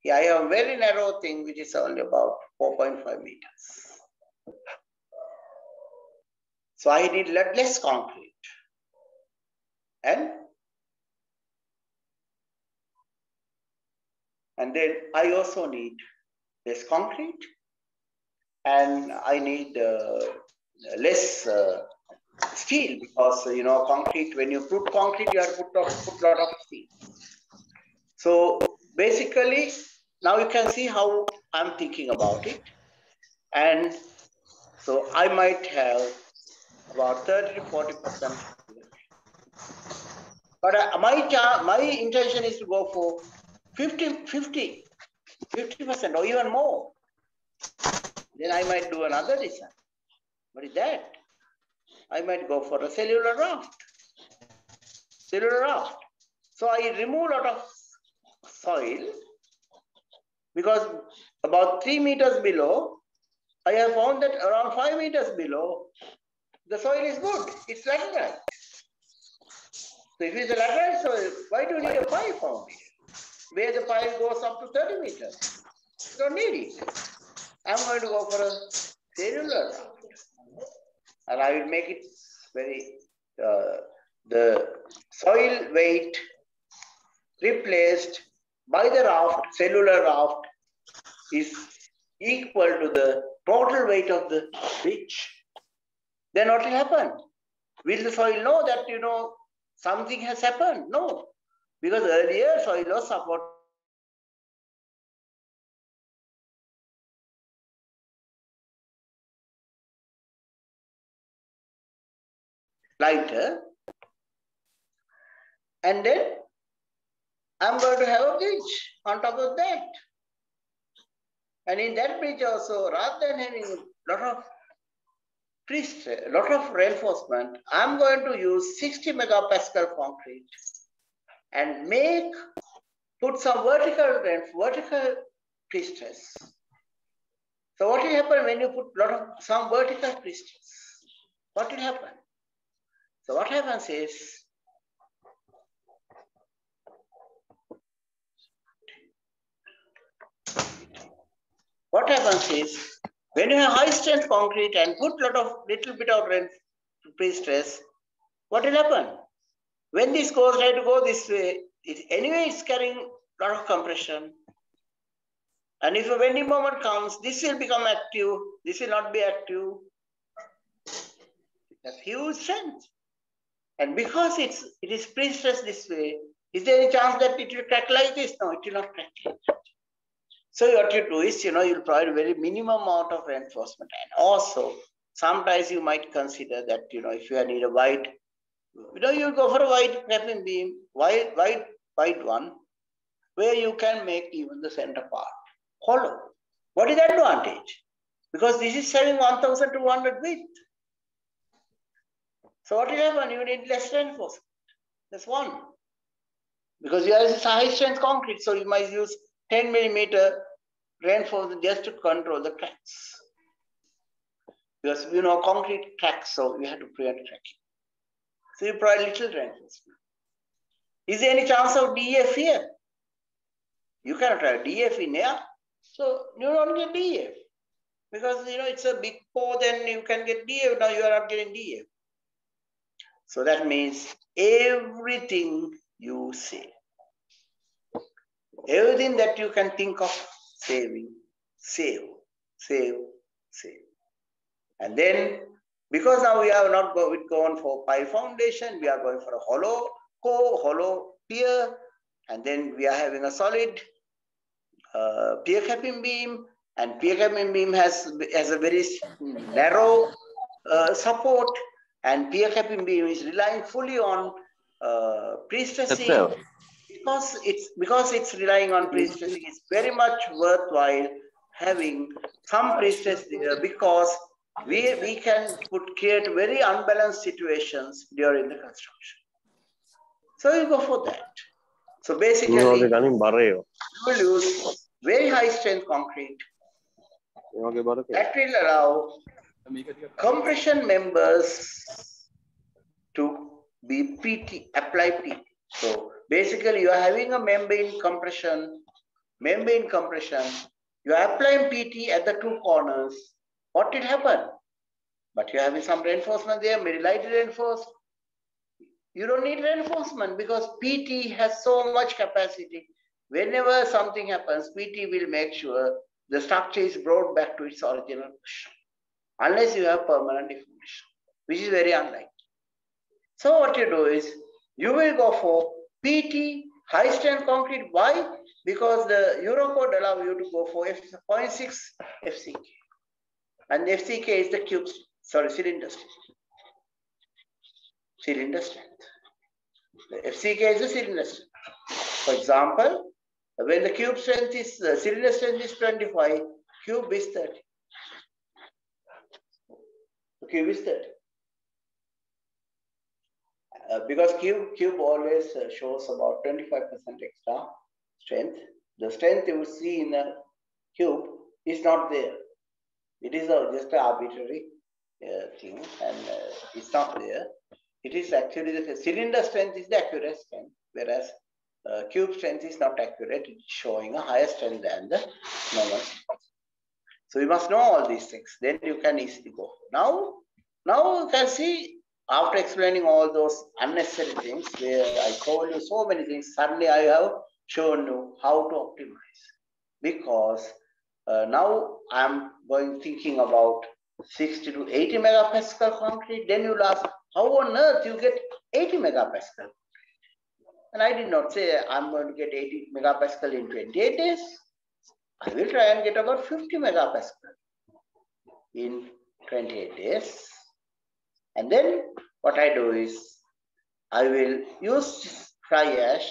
I have a very narrow thing which is only about 4.5 meters. So I need less concrete. And and then I also need less concrete and I need uh, less uh, steel because you know concrete when you put concrete you have to put, put lot of steel. So basically now you can see how I'm thinking about it and so I might have about 30 to 40 percent but uh, my my intention is to go for 50 50 50% or even more, then I might do another design. What is that? I might go for a cellular raft. Cellular raft. So I remove a lot of soil because about three meters below, I have found that around pile meters below, the soil is good. It's laterite. So if it's a laterite soil, why do you need a five foundation? where the pile goes up to 30 meters. You don't need it. I'm going to go for a cellular and I will make it very, uh, the soil weight replaced by the raft, cellular raft is equal to the total weight of the bridge. Then what will happen? Will the soil know that, you know, something has happened? No. Because earlier soil was support lighter. And then I'm going to have a bridge on top of that. And in that bridge also, rather than having a lot of pre-stress, a lot of reinforcement, I'm going to use 60 megapascal concrete and make, put some vertical vertical pre-stress. So what will happen when you put lot of some vertical pre-stress? What will happen? So what happens is, what happens is, when you have high strength concrete and put lot of little bit of pre-stress, what will happen? When this goes try to go this way, it, anyway it's carrying lot of compression. And if a bending moment comes, this will become active, this will not be active. That's huge strength. And because it's it is pre-stressed this way, is there any chance that it will crack like this? No, it will not crack like. So what you do is, you know, you'll provide very minimum amount of reinforcement. And also, sometimes you might consider that, you know, if you need a wide, you know, you go for a wide capping beam, wide, wide, wide one, where you can make even the center part hollow. What is the advantage? Because this is having 1200 width. So what will happen? You need less reinforcement. That's one. Because you have high strength concrete, so you might use 10 millimeter reinforcement just to control the cracks. Because you know concrete cracks, so you have to prevent cracking. So you provide little reinforcement. Is there any chance of DF here? You cannot have DF in here. So you don't get DF. Because you know it's a big pour, then you can get DF. Now you are not getting DF. So that means everything you say, everything that you can think of saving, save, save, save. And then, because now we are not go, going for pile foundation, we are going for a hollow core, hollow pier, and then we are having a solid uh, pier capping beam, and pier capping beam has, has a very narrow uh, support, and pier capping beam is relying fully on uh, pre-stressing because it's because it's relying on pre-stressing, it's very much worthwhile having some pre-stress there because we we can put create very unbalanced situations during the construction. So you go for that. So basically, you will use very high strength concrete. That will allow compression members to be PT, apply PT. So basically you are having a membrane compression, membrane compression, you are applying PT at the two corners. What will happen? But you are having some reinforcement there, very light reinforced. You don't need reinforcement because PT has so much capacity. Whenever something happens, PT will make sure the structure is brought back to its original position unless you have permanent deformation, which is very unlikely. So what you do is you will go for PT, high strength concrete. Why? Because the Eurocode allow you to go for F 0.6 FCK. And FCK is the cube, sorry, cylinder strength. Cylinder strength. The FCK is the cylinder strength. For example, when the cube strength is, the cylinder strength is 25, cube is 30. cube is 30. Uh, because cube, cube always uh, shows about 25% extra strength. The strength you see in a cube is not there. It is a, just an arbitrary uh, thing and uh, it's not there. It is actually the cylinder strength is the accurate strength, whereas uh, cube strength is not accurate. It's showing a higher strength than the normal strength. So you must know all these things. Then you can easily go. Now, now you can see after explaining all those unnecessary things where I told you so many things, suddenly I have shown you how to optimize. Because uh, now I'm going thinking about 60 to 80 megapascal concrete. Then you'll ask, how on earth you get 80 megapascal? And I did not say I'm going to get 80 megapascal in 28 days. I will try and get about 50 megapascal in 28 days. And then what I do is I will use fly ash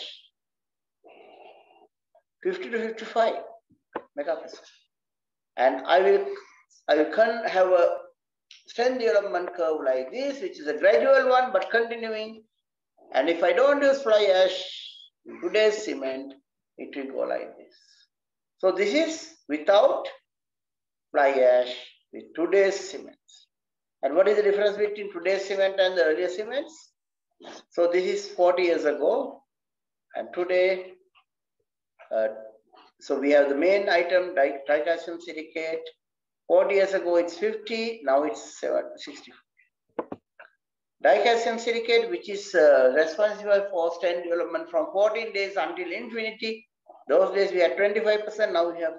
50 to 55 megapascal. And I will I will con- have a strength development curve like this, which is a gradual one but continuing. And if I don't use fly ash in today's cement, it will go like this. So this is without fly ash with today's cements. And what is the difference between today's cement and the earlier cements? So this is 40 years ago. And today, uh, so we have the main item, tricalcium silicate. 40 years ago, it's 50. Now it's 7, 60. Dicalcium silicate, which is uh, responsible for stem development from 14 days until infinity. Those days we had 25%, now we have 5%.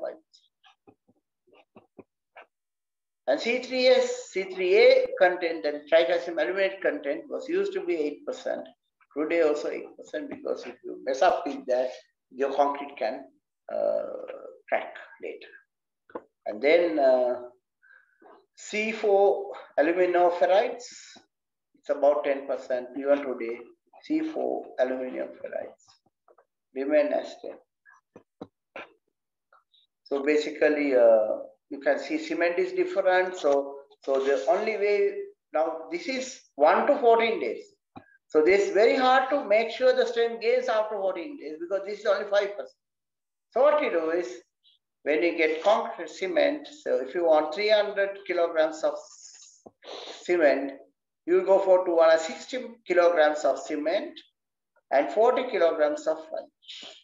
And C3S, C3A content and tricalcium aluminate content was used to be 8%. Today also 8% because if you mess up with that, your concrete can uh, crack later. And then uh, C4 aluminum ferrites, it's about 10% even today. C4 aluminum ferrites remain as 10. So basically, uh, you can see cement is different. So, so the only way now this is 1 to 14 days. So this is very hard to make sure the strength gains after 14 days because this is only 5%. So what you do is when you get concrete cement, so if you want 300 kilograms of cement, you go for 260 kilograms of cement and 40 kilograms of fudge.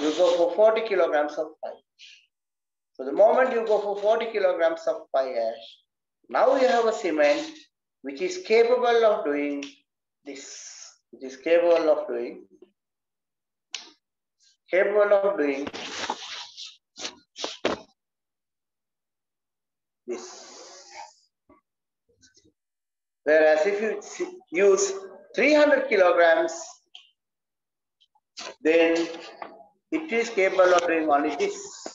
You go for 40 kilograms of fudge. So the moment you go for 40 kilograms of fly ash, now you have a cement which is capable of doing this, which is capable of doing, capable of doing this. Whereas if you use 300 kilograms, then it is capable of doing only this.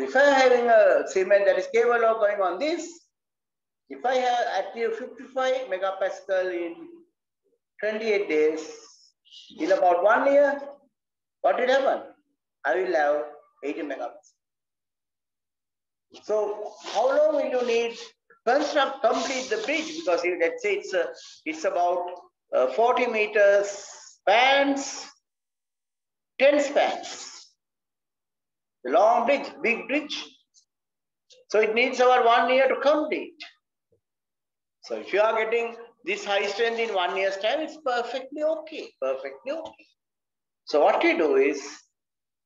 If I having a cement that is capable of going on this, if I have active 55 megapascal in 28 days, in about one year, what will happen? I will have 80 megapascal. So how long will you need construct, complete the bridge? Because let's say it's, a, it's about uh, 40 meters spans, 10 spans. Long bridge, big bridge. So it needs our one year to complete. So if you are getting this high strength in one year's time, it's perfectly okay, perfectly okay. So what we do is,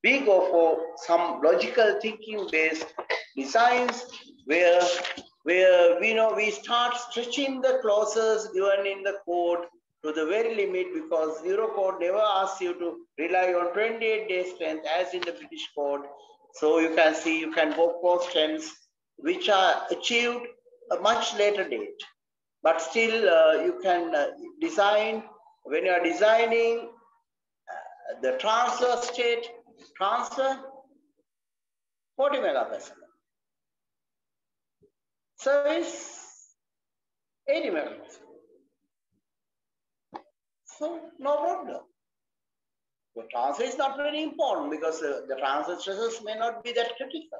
we go for some logical thinking based designs where, where we know we start stretching the clauses given in the code to the very limit because Euro code never asks you to rely on 28 day strength as in the British code. So you can see you can go for strengths which are achieved a much later date. But still uh, you can uh, design, when you are designing uh, the transfer state, transfer 40 megapascal. Service 80 megapascal. So no problem. The transfer is not very important because uh, the transfer stresses may not be that critical.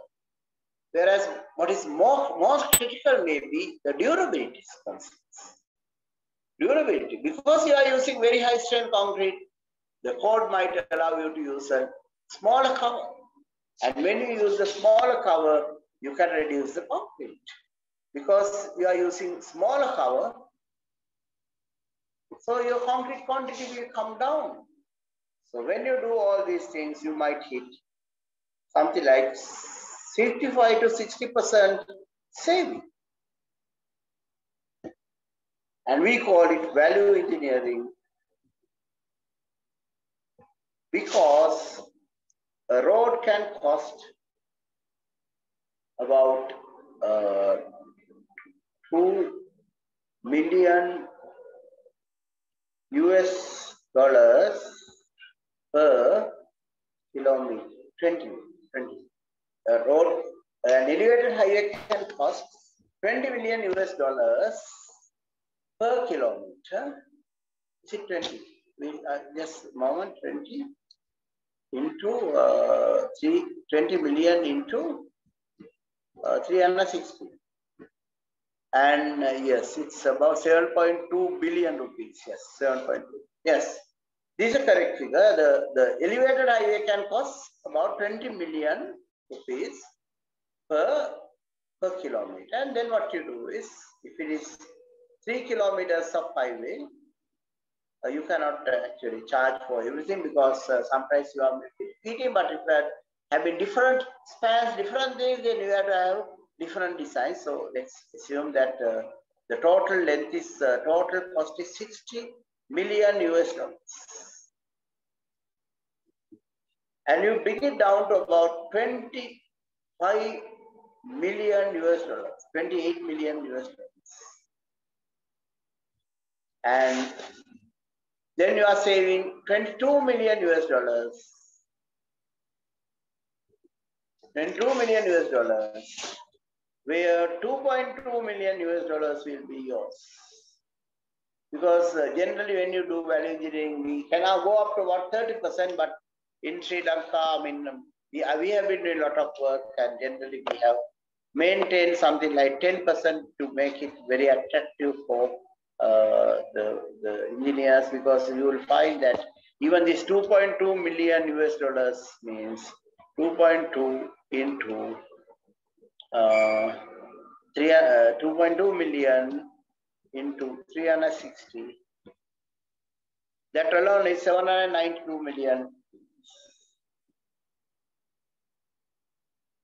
Whereas what is more, most critical may be the durability concerns. Durability. Because you are using very high strength concrete, the code might allow you to use a smaller cover. And when you use the smaller cover, you can reduce the concrete. Because you are using smaller cover, so your concrete quantity will come down. So when you do all these things, you might hit something like 55 to 60% saving. And we call it value engineering because a road can cost about uh, 2 million US dollars per kilometer, 20, 20. A road, an elevated highway can cost 20 million US dollars per kilometer. Is it 20? We, uh, just moment, 20 into uh, three, 20 million into uh, 360. And uh, yes, it's about 7.2 billion rupees. Yes, 7.2. Yes, this is correct figure. The, the elevated highway can cost about 20 million rupees per, per kilometer. And then what you do is, if it is three kilometers of highway, uh, you cannot uh, actually charge for everything because uh, sometimes you are repeating, but if you having different spans, different things, then you have to have different designs. So let's assume that uh, The total length is, uh, total cost is 60 million US dollars. And you bring it down to about 25 million US dollars, 28 million US dollars. And then you are saving 22 million US dollars. 22 million US dollars, where 2.2 million US dollars will be yours. Because uh, generally when you do value engineering, we cannot go up to about 30%, but in Sri Lanka, I mean, um, we, we have been doing a lot of work and generally we have maintained something like 10% to make it very attractive for uh, the, the engineers because you will find that even this 2.2 million US dollars means 2.2 into uh, three, uh, 2.2 million into 360. That alone is 792 million.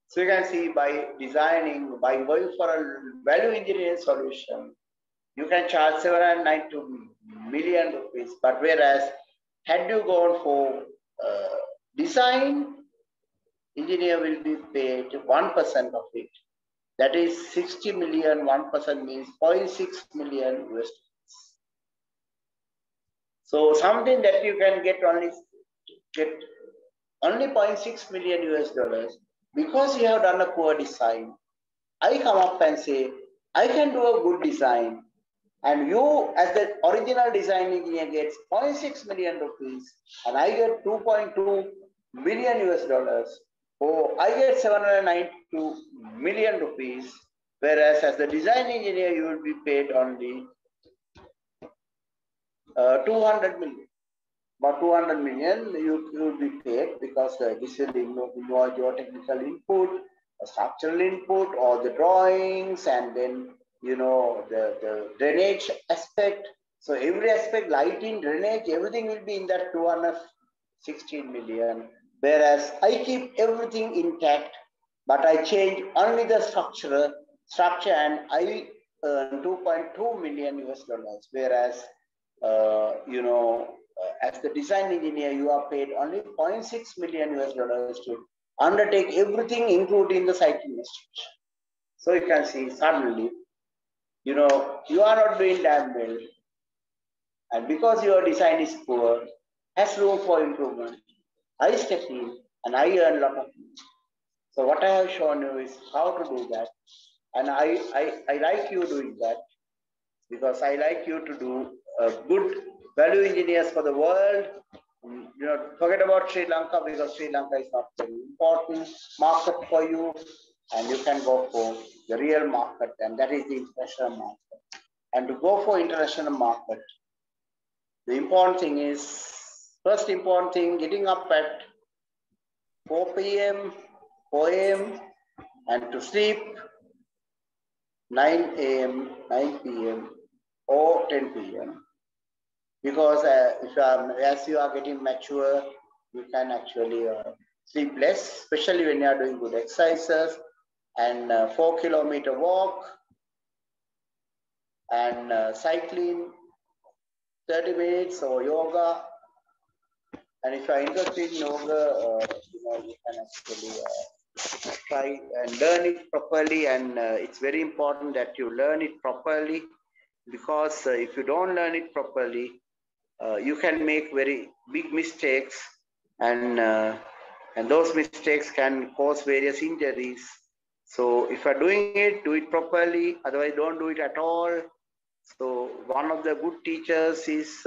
So you can see by designing, by going for a value engineering solution, you can charge 792 million rupees. But whereas had you gone for uh, design, engineer will be paid 1% of it. That is 60 million, 1% means 0.6 million US dollars. So something that you can get only get only 0.6 million US dollars because you have done a poor design. I come up and say, I can do a good design. And you, as the original design engineer, gets 0.6 million rupees, and I get 2.2 million US dollars. Oh, I get 792 million rupees, whereas as the design engineer, you will be paid only uh, 200 million. But 200 million you, you will be paid because uh, this will involve your technical input, structural input, or the drawings, and then you know the, the drainage aspect. So every aspect, lighting, drainage, everything will be in that 216 million. Whereas I keep everything intact, but I change only the structure, structure, and I earn 2.2 million US dollars. Whereas, uh, you know, uh, as the design engineer, you are paid only 0.6 million US dollars to undertake everything, including the site investigation. So you can see suddenly, you know, you are not doing damn well. And because your design is poor, has room for improvement, I step in and I earn a lot of money. So what I have shown you is how to do that. And I, I, I like you doing that because I like you to do a good value engineers for the world. You know, forget about Sri Lanka because Sri Lanka is not very important market for you. And you can go for the real market and that is the international market. And to go for international market, the important thing is First important thing, getting up at 4 p.m., 4 a.m., and to sleep 9 a.m., 9 p.m., or 10 p.m. Because uh, if as you are getting mature, you can actually uh, sleep less, especially when you are doing good exercises and uh, four kilometer walk and uh, cycling 30 minutes or yoga and if you are interested in yoga, uh, you know, you can actually uh, try and learn it properly. And uh, it's very important that you learn it properly because uh, if you don't learn it properly, uh, you can make very big mistakes, and uh, and those mistakes can cause various injuries. So if you're doing it, do it properly. Otherwise, don't do it at all. So one of the good teachers is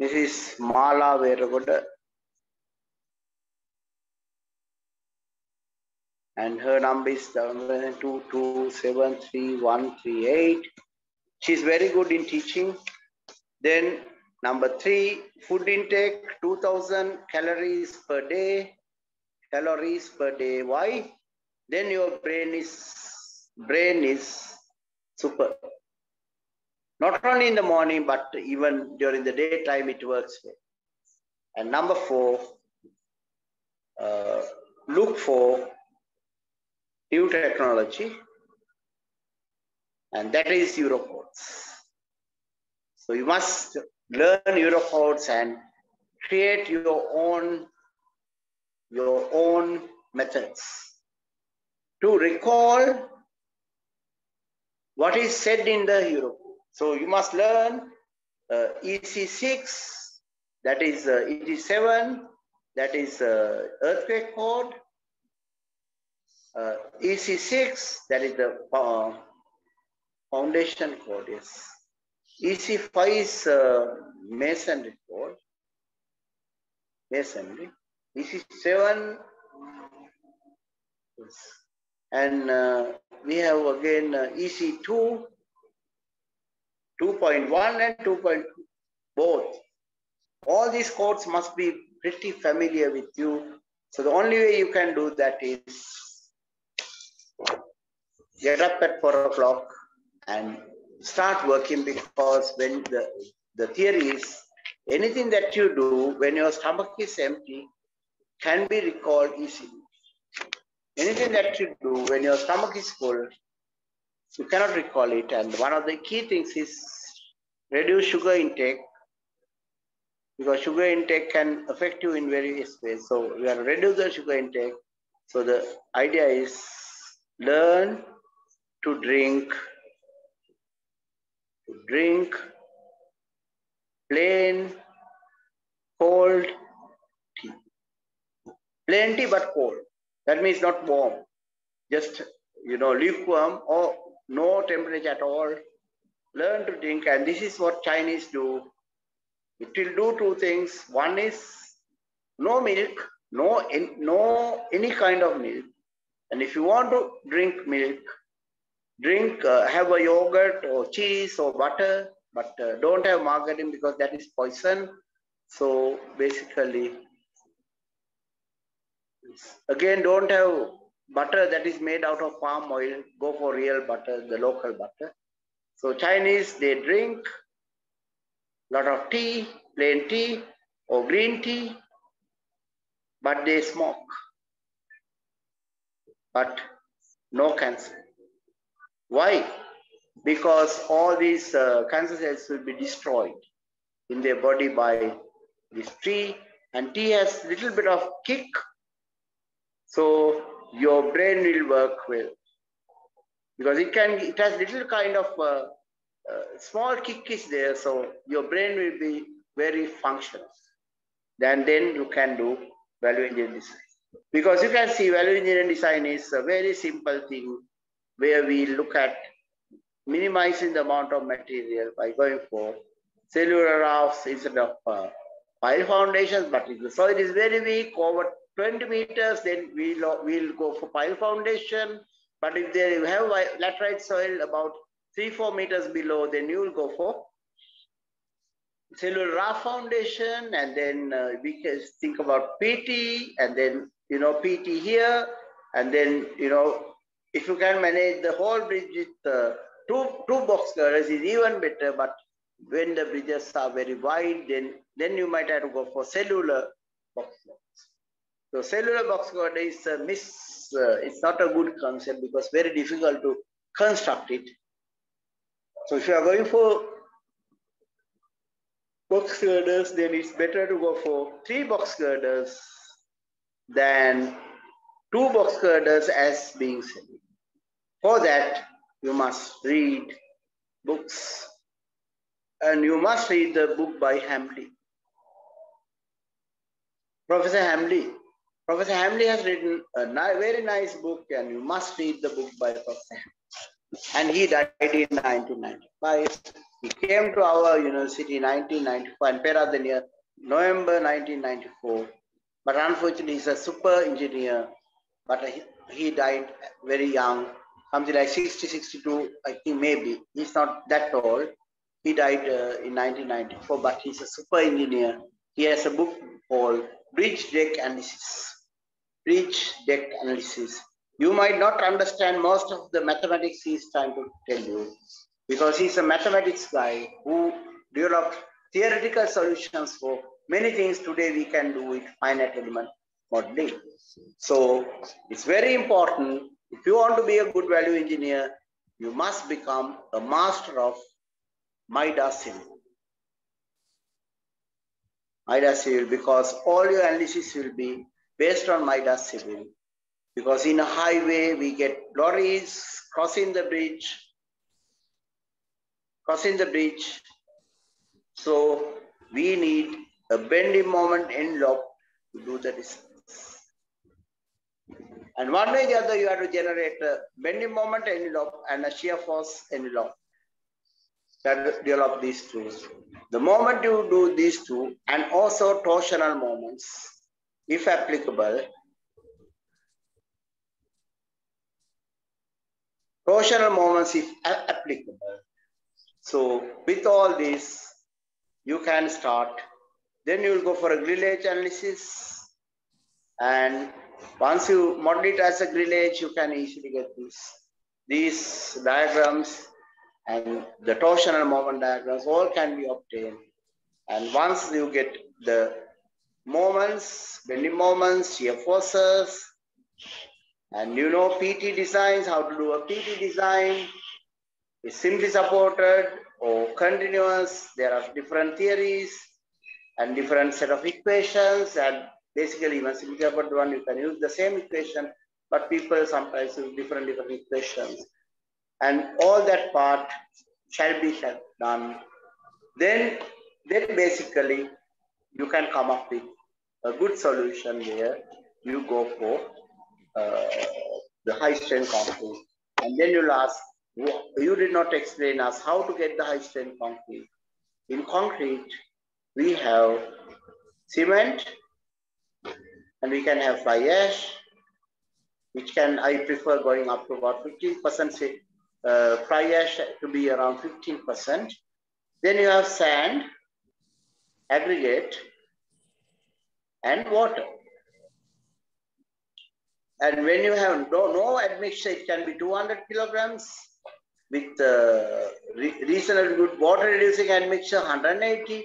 Mrs. Mala Veragoda. And her number is 722733138. She's very good in teaching. Then number three, food intake, 2000 calories per day. Calories per day. Why? Then your brain is brain is super. Not only in the morning, but even during the daytime, it works well. And number four, uh, look for new technology, and that is Eurocodes. So you must learn Eurocodes and create your own your own methods to recall what is said in the Eurocode. So you must learn uh, EC6, that is uh, ET7, that is uh, earthquake code, uh, EC6, that is the uh, foundation code, yes. EC5 is uh, masonry code, masonry. EC7, yes. and we have again uh, EC2, 2.1 and 2.2, both. All these codes must be pretty familiar with you. So the only way you can do that is get up at four o'clock and start working because when the, the theory is anything that you do when your stomach is empty can be recalled easily. Anything that you do when your stomach is full, you cannot recall it. And one of the key things is reduce sugar intake because sugar intake can affect you in various ways. So have to reduce the sugar intake. So the idea is learn to drink, to drink plain cold tea. Plain tea but cold. That means not warm. Just you know lukewarm or no temperature at all. Learn to drink, and this is what Chinese do. It will do two things. One is no milk, no in, no any kind of milk. And if you want to drink milk, drink uh, have a yogurt or cheese or butter, but uh, don't have margarine because that is poison. So basically, again, don't have butter that is made out of palm oil. Go for real butter, the local butter. So Chinese, they drink lot of tea, plain tea or green tea, but they smoke. But no cancer. Why? Because all these uh, cancer cells will be destroyed in their body by this tea, and tea has little bit of kick, so your brain will work well because it can it has little kind of uh, uh, small kick is there, so your brain will be very functional. Then then you can do value engineering design because you can see value engineering design is a very simple thing where we look at minimizing the amount of material by going for cellular rafts instead of uh, pile foundations. But the soil is very weak, over 20 meters, then we'll, we'll go for pile foundation. But if they have laterite soil about three, four meters below, then you will go for cellular raft foundation. And then uh, we can think about PT and then, you know, PT here. And then, you know, if you can manage the whole bridge with uh, two, two box girders is even better. But when the bridges are very wide, then, then you might have to go for cellular box girders. So cellular box girder is a miss, uh, it's not a good concept because very difficult to construct it. So if you are going for box girders, then it's better to go for three box girders than two box girders as being said. For that, you must read books and you must read the book by Hambly. Professor Hambly. Professor Hambly has written a very nice book and you must read the book by Professor Hambly. And he died in 1995. He came to our university in 1994 and Pera November 1994. But unfortunately, he's a super engineer. But he, he died very young, something like 60, 62, I think maybe. He's not that old. He died uh, in 1994, but he's a super engineer. He has a book called Bridge Deck Analysis. Bridge Deck Analysis. You might not understand most of the mathematics he's trying to tell you because he's a mathematics guy who developed theoretical solutions for many things today we can do with finite element. modeling. So it's very important. If you want to be a good value engineer, you must become a master of Midas Civil. Midas Civil because all your analysis will be based on Midas Civil. Because in a highway, we get lorries crossing the bridge, crossing the bridge. So we need a bending moment envelope to do the distance. And one way or the other, you have to generate a bending moment envelope and a shear force envelope. That develop these two. The moment you do these two, and also torsional moments, if applicable, torsional moments if applicable. So with all this, you can start. Then you will go for a grillage analysis. And once you model it as a grillage, you can easily get this. These diagrams and the torsional moment diagrams all can be obtained. And once you get the moments, bending moments, shear forces, and you know PT designs, how to do a PT design, is simply supported or continuous. There are different theories and different set of equations and basically even simply supported one, you can use the same equation, but people sometimes use different different equations. And all that part shall be done. Then, then basically you can come up with a good solution where you go for uh, the high strength concrete. And then you'll ask, you did not explain us how to get the high strength concrete. In concrete, we have cement and we can have fly ash, which can, I prefer going up to about 15% say, uh, fly ash to be around 15%. Then you have sand, aggregate, and water. And when you have no, no admixture, it can be 200 kilograms with uh, re- good water reducing admixture, 180.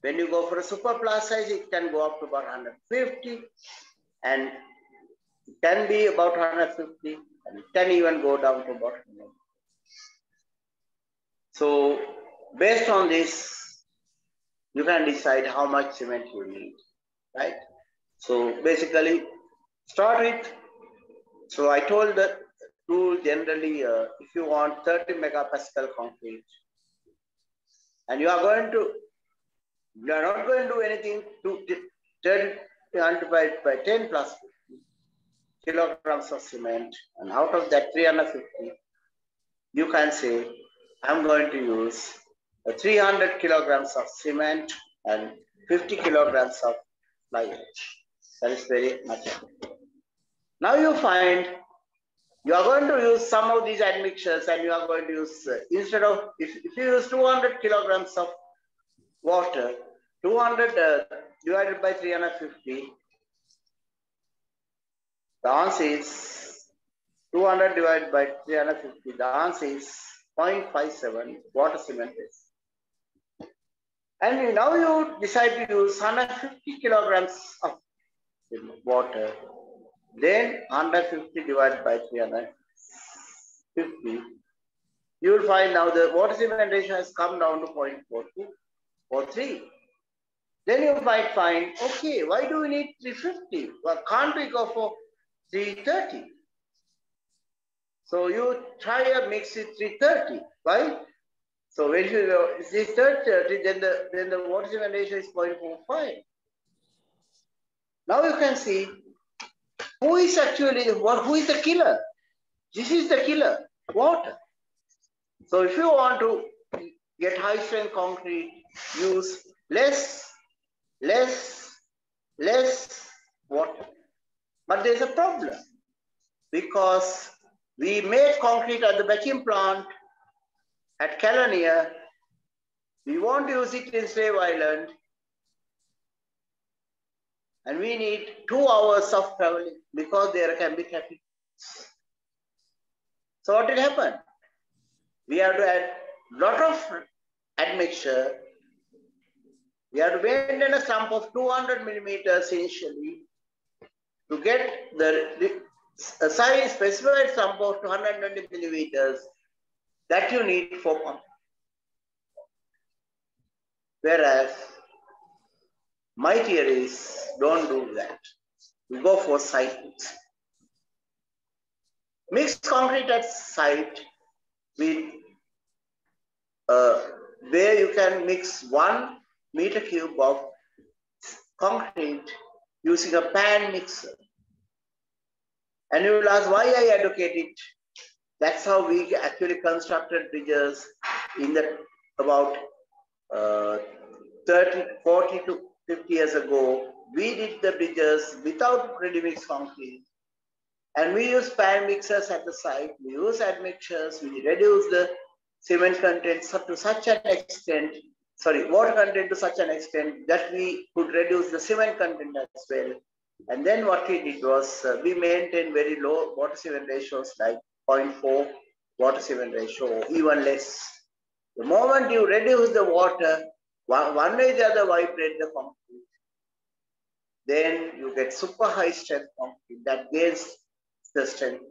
When you go for a superplasticizer, it can go up to about 150 and it can be about 150 and it can even go down to about 100. So based on this, you can decide how much cement you need, right? So basically, start with. So I told the rule generally, uh, if you want 30 megapascal concrete, and you are going to, you are not going to do anything to 30 multiplied by 10 plus 50 kilograms of cement, and out of that 350, you can say, I'm going to use uh, 300 kilograms of cement and 50 kilograms of fly ash. That is very much. Now you find you are going to use some of these admixtures and you are going to use, uh, instead of, if, if you use 200 kilograms of water, 200 uh, divided by 350, the answer is 200 divided by 350, the answer is 0.57 water cement is. And now you decide to use 150 kilograms of water, then 150 divided by 350, you will find now the water cement ratio has come down to 0.42 or 3. Then you might find, okay, why do we need 350? Well, can't we go for 330? So you try a mix with 330. Why? So when you go, it's 330, then the then the water cement ratio is 0.45. Now you can see who is actually who is the killer? This is the killer, water. So if you want to get high strength concrete, use less, less, less water. But there's a problem because we made concrete at the vacuum plant at Kelaniya. We want to use it in Slave Island. And we need two hours of traveling because there can be traffic. So what will happen? We have to add lot of admixture. We have to maintain a slump of 200 millimeters initially. to get the, size specified slump of 220 millimeters that you need for pump. Whereas my theories don't do that. We go for site mix. Concrete at site with uh, where you can mix one meter cube of concrete using a pan mixer. And you will ask why I advocate it. That's how we actually constructed bridges in the about uh, 30, 40 to 50 years ago. We did the bridges without ready-mix concrete. And we use pan mixers at the site. We use admixtures. We reduce the cement content to such an extent, sorry, water content to such an extent that we could reduce the cement content as well. And then what we did was uh, we maintained very low water cement ratios like 0.4 water cement ratio, even less. The moment you reduce the water, one, one way or the other vibrate the concrete, then you get super high strength concrete that gains the strength.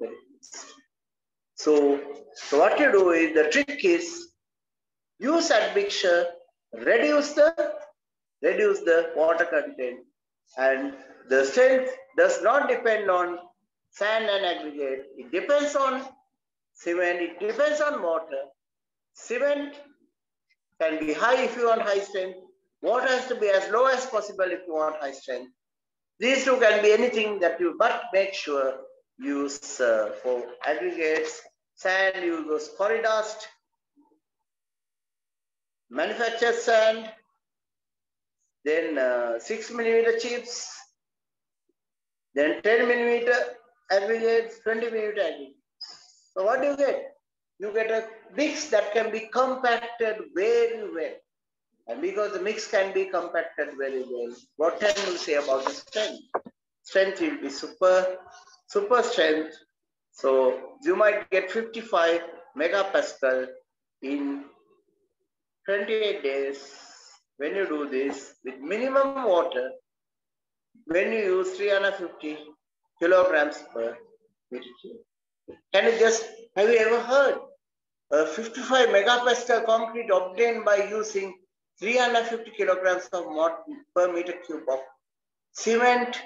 So, so what you do is the trick is use admixture, reduce the reduce the water content, and the strength does not depend on sand and aggregate. It depends on cement. It depends on water. Cement can be high if you want high strength. Water has to be as low as possible if you want high strength. These two can be anything that you, but make sure use uh, for aggregates, sand, you use quarry dust, manufactured sand, then uh, 6 millimeter chips, then 10 millimeter aggregates, 20 millimeter aggregates. So what do you get? You get a mix that can be compacted very well. And because the mix can be compacted very well, what can you say about the strength? Strength will be super, super strength. So you might get 55 megapascal in 28 days when you do this with minimum water when you use 350 kilograms per meter cube. Can you just, have you ever heard a 55 megapascal concrete obtained by using 350 kilograms of per meter cube of cement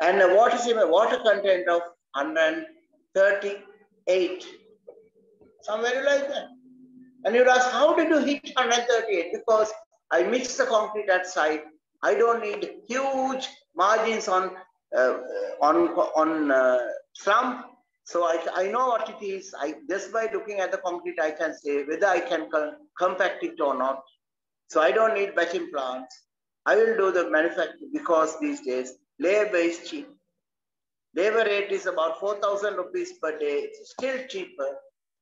and a water cement water content of 138 somewhere like that. And you'd ask how did you hit 138 because i mixed the concrete at site i don't need huge margins on on on uh, slump so I, I know what it is. I just by looking at the concrete, I can say whether I can compact it or not. So I don't need batching plants. I will do the manufacturing because these days labor is cheap. Labor rate is about 4,000 rupees per day. It's still cheaper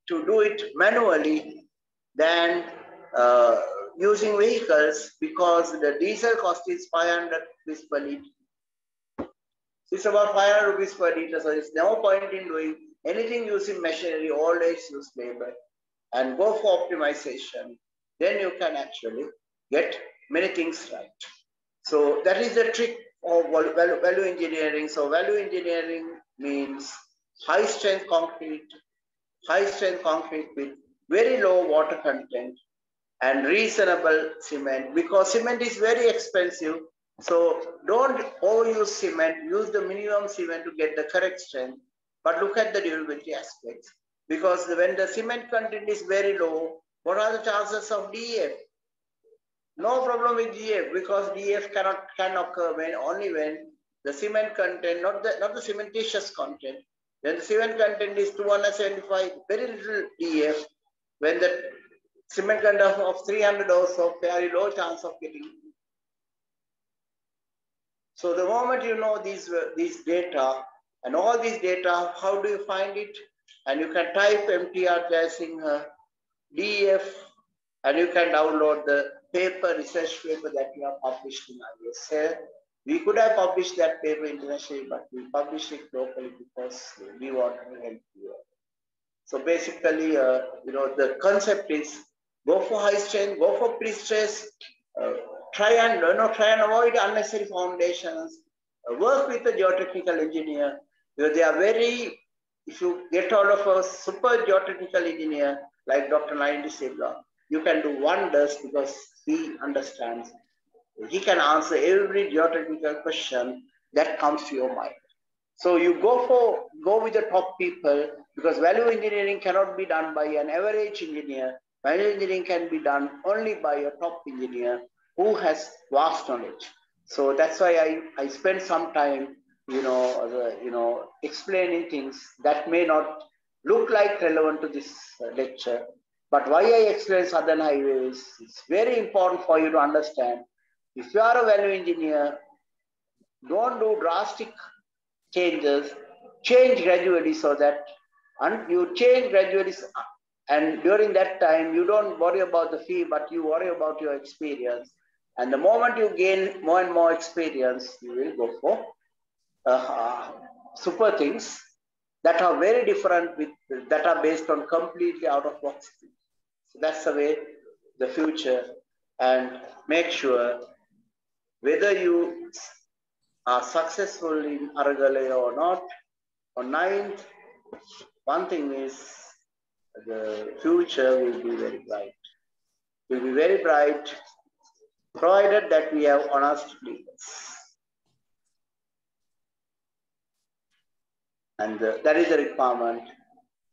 to do it manually than uh, using vehicles because the diesel cost is 500 rupees per liter. It's about 500 rupees per liter. So there's no point in doing anything using machinery, always use labor and go for optimization. Then you can actually get many things right. So that is the trick of value, value engineering. So value engineering means high strength concrete, high strength concrete with very low water content and reasonable cement because cement is very expensive so don't overuse cement, use the minimum cement to get the correct strength, but look at the durability aspects. Because when the cement content is very low, what are the chances of DEF? No problem with DEF because DEF cannot can occur when only when the cement content, not the not the cementitious content. When the cement content is 275, very little DEF. When the cement content of 300 or so, very low chance of getting so the moment you know these, uh, these data and all these data, how do you find it? And you can type MTR Jayasinghe uh, DEF and you can download the paper, research paper that you have published in IESL. We could have published that paper internationally, but we published it locally because we want to help you. So basically, uh, you know, the concept is go for high strength, go for pre-stress, uh, try and you know try and avoid unnecessary foundations uh, work with a geotechnical engineer because they are very, if you get hold of a super geotechnical engineer like Dr. Nayandi Sibla, you can do wonders because he understands. He can answer every geotechnical question that comes to your mind. So you go for go with the top people because value engineering cannot be done by an average engineer. Value engineering can be done only by a top engineer who has vast knowledge. So that's why I, I spend some time, you know, you know, explaining things that may not look like relevant to this uh, lecture. But why I explain Southern Highways, it's very important for you to understand. If you are a value engineer, don't do drastic changes, change gradually so that and you change gradually and during that time you don't worry about the fee but you worry about your experience and the moment you gain more and more experience you will go for uh, super things that are very different with that are based on completely out of box so that's the way the future and make sure whether you are successful in Aragalaya or not, or ninth, one thing is the future will be very bright. Will be very bright, provided that we have honest leaders. And uh, that is the requirement.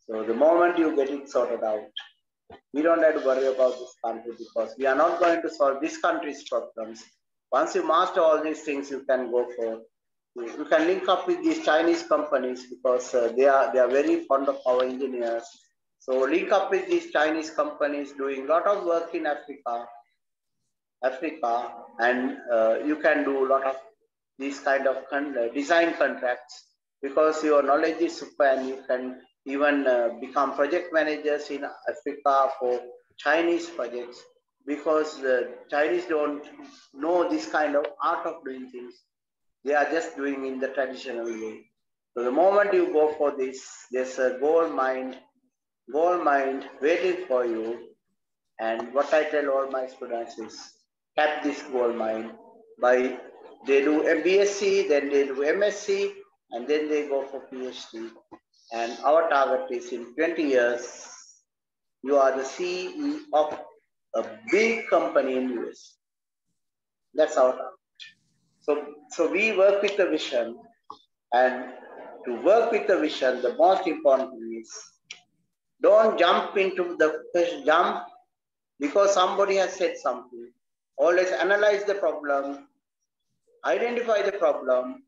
So the moment you get it sorted out, we don't have to worry about this country because we are not going to solve this country's problems once you master all these things, you can go for, you can link up with these Chinese companies because uh, they are they are very fond of our engineers. So link up with these Chinese companies doing a lot of work in Africa, Africa, and uh, you can do a lot of these kind of con design contracts because your knowledge is super and you can even uh, become project managers in Africa for Chinese projects because the Chinese don't know this kind of art of doing things. They are just doing in the traditional way. So the moment you go for this, there's a gold mine, gold mine waiting for you. And what I tell all my students is, tap this gold mine by they do MBSc, then they do MSc, and then they go for PhD. And our target is in 20 years, you are the CEO of a big company in US. That's our target. So, so we work with the vision and to work with the vision, the most important thing is don't jump into the jump because somebody has said something. Always analyze the problem, identify the problem,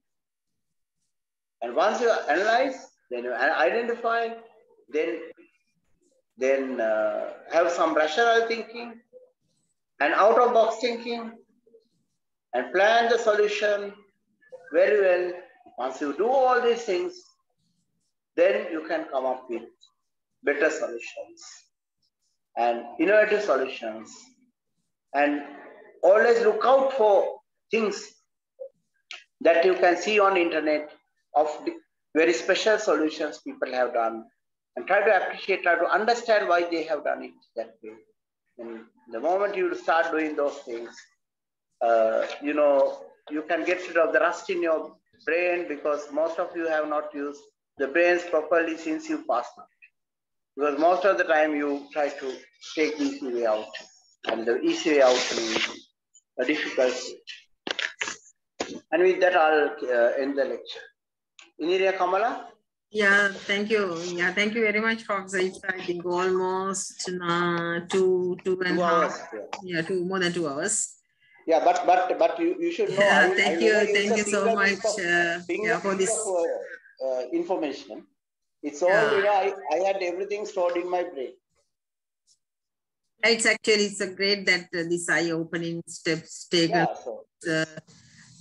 and once you analyze, then you identify, then then uh, have some rational thinking and out of box thinking and plan the solution very well. Once you do all these things, then you can come up with better solutions and innovative solutions and always look out for things that you can see on internet of very special solutions people have done and try to appreciate, try to understand why they have done it that way. And the moment you start doing those things, uh, you know, you can get rid of the rust in your brain because most of you have not used the brains properly since you passed out. Because most of the time you try to take the easy way out, and the easy way out means a difficult. And with that, I'll uh, end the lecture. Iniria Kamala? Yeah, thank you. Yeah, thank you very much, Fox. It's I think almost uh, two, two and Two a half. hours. Yeah. Yeah, two more than two hours. Yeah, but but but you, you should know. Yeah, thank you, thank you so much. of- Uh, yeah, for this. of, uh, uh, information. It's all Yeah. you know. I, I had everything stored in my brain. It's actually it's a great that uh, this eye-opening steps taken Yeah. So uh,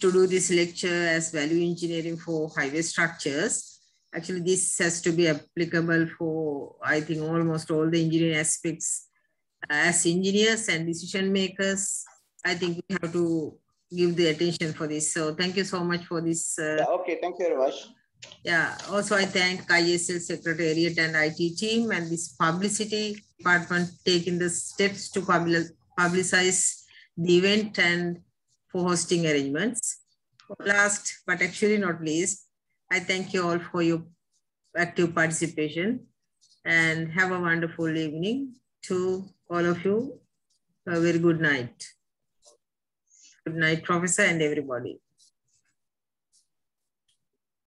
to do this lecture as value engineering for highway structures. Actually, this has to be applicable for, I think, almost all the engineering aspects. As engineers and decision makers, I think we have to give the attention for this. So thank you so much for this. Uh, yeah, okay. Thank you very much. Yeah, also I thank IESL Secretariat and IT team and this publicity department taking the steps to publi- publicize the event and for hosting arrangements. last but actually not least, I thank you all for your active participation and have a wonderful evening to all of you. A very good night. Good night, Professor and everybody.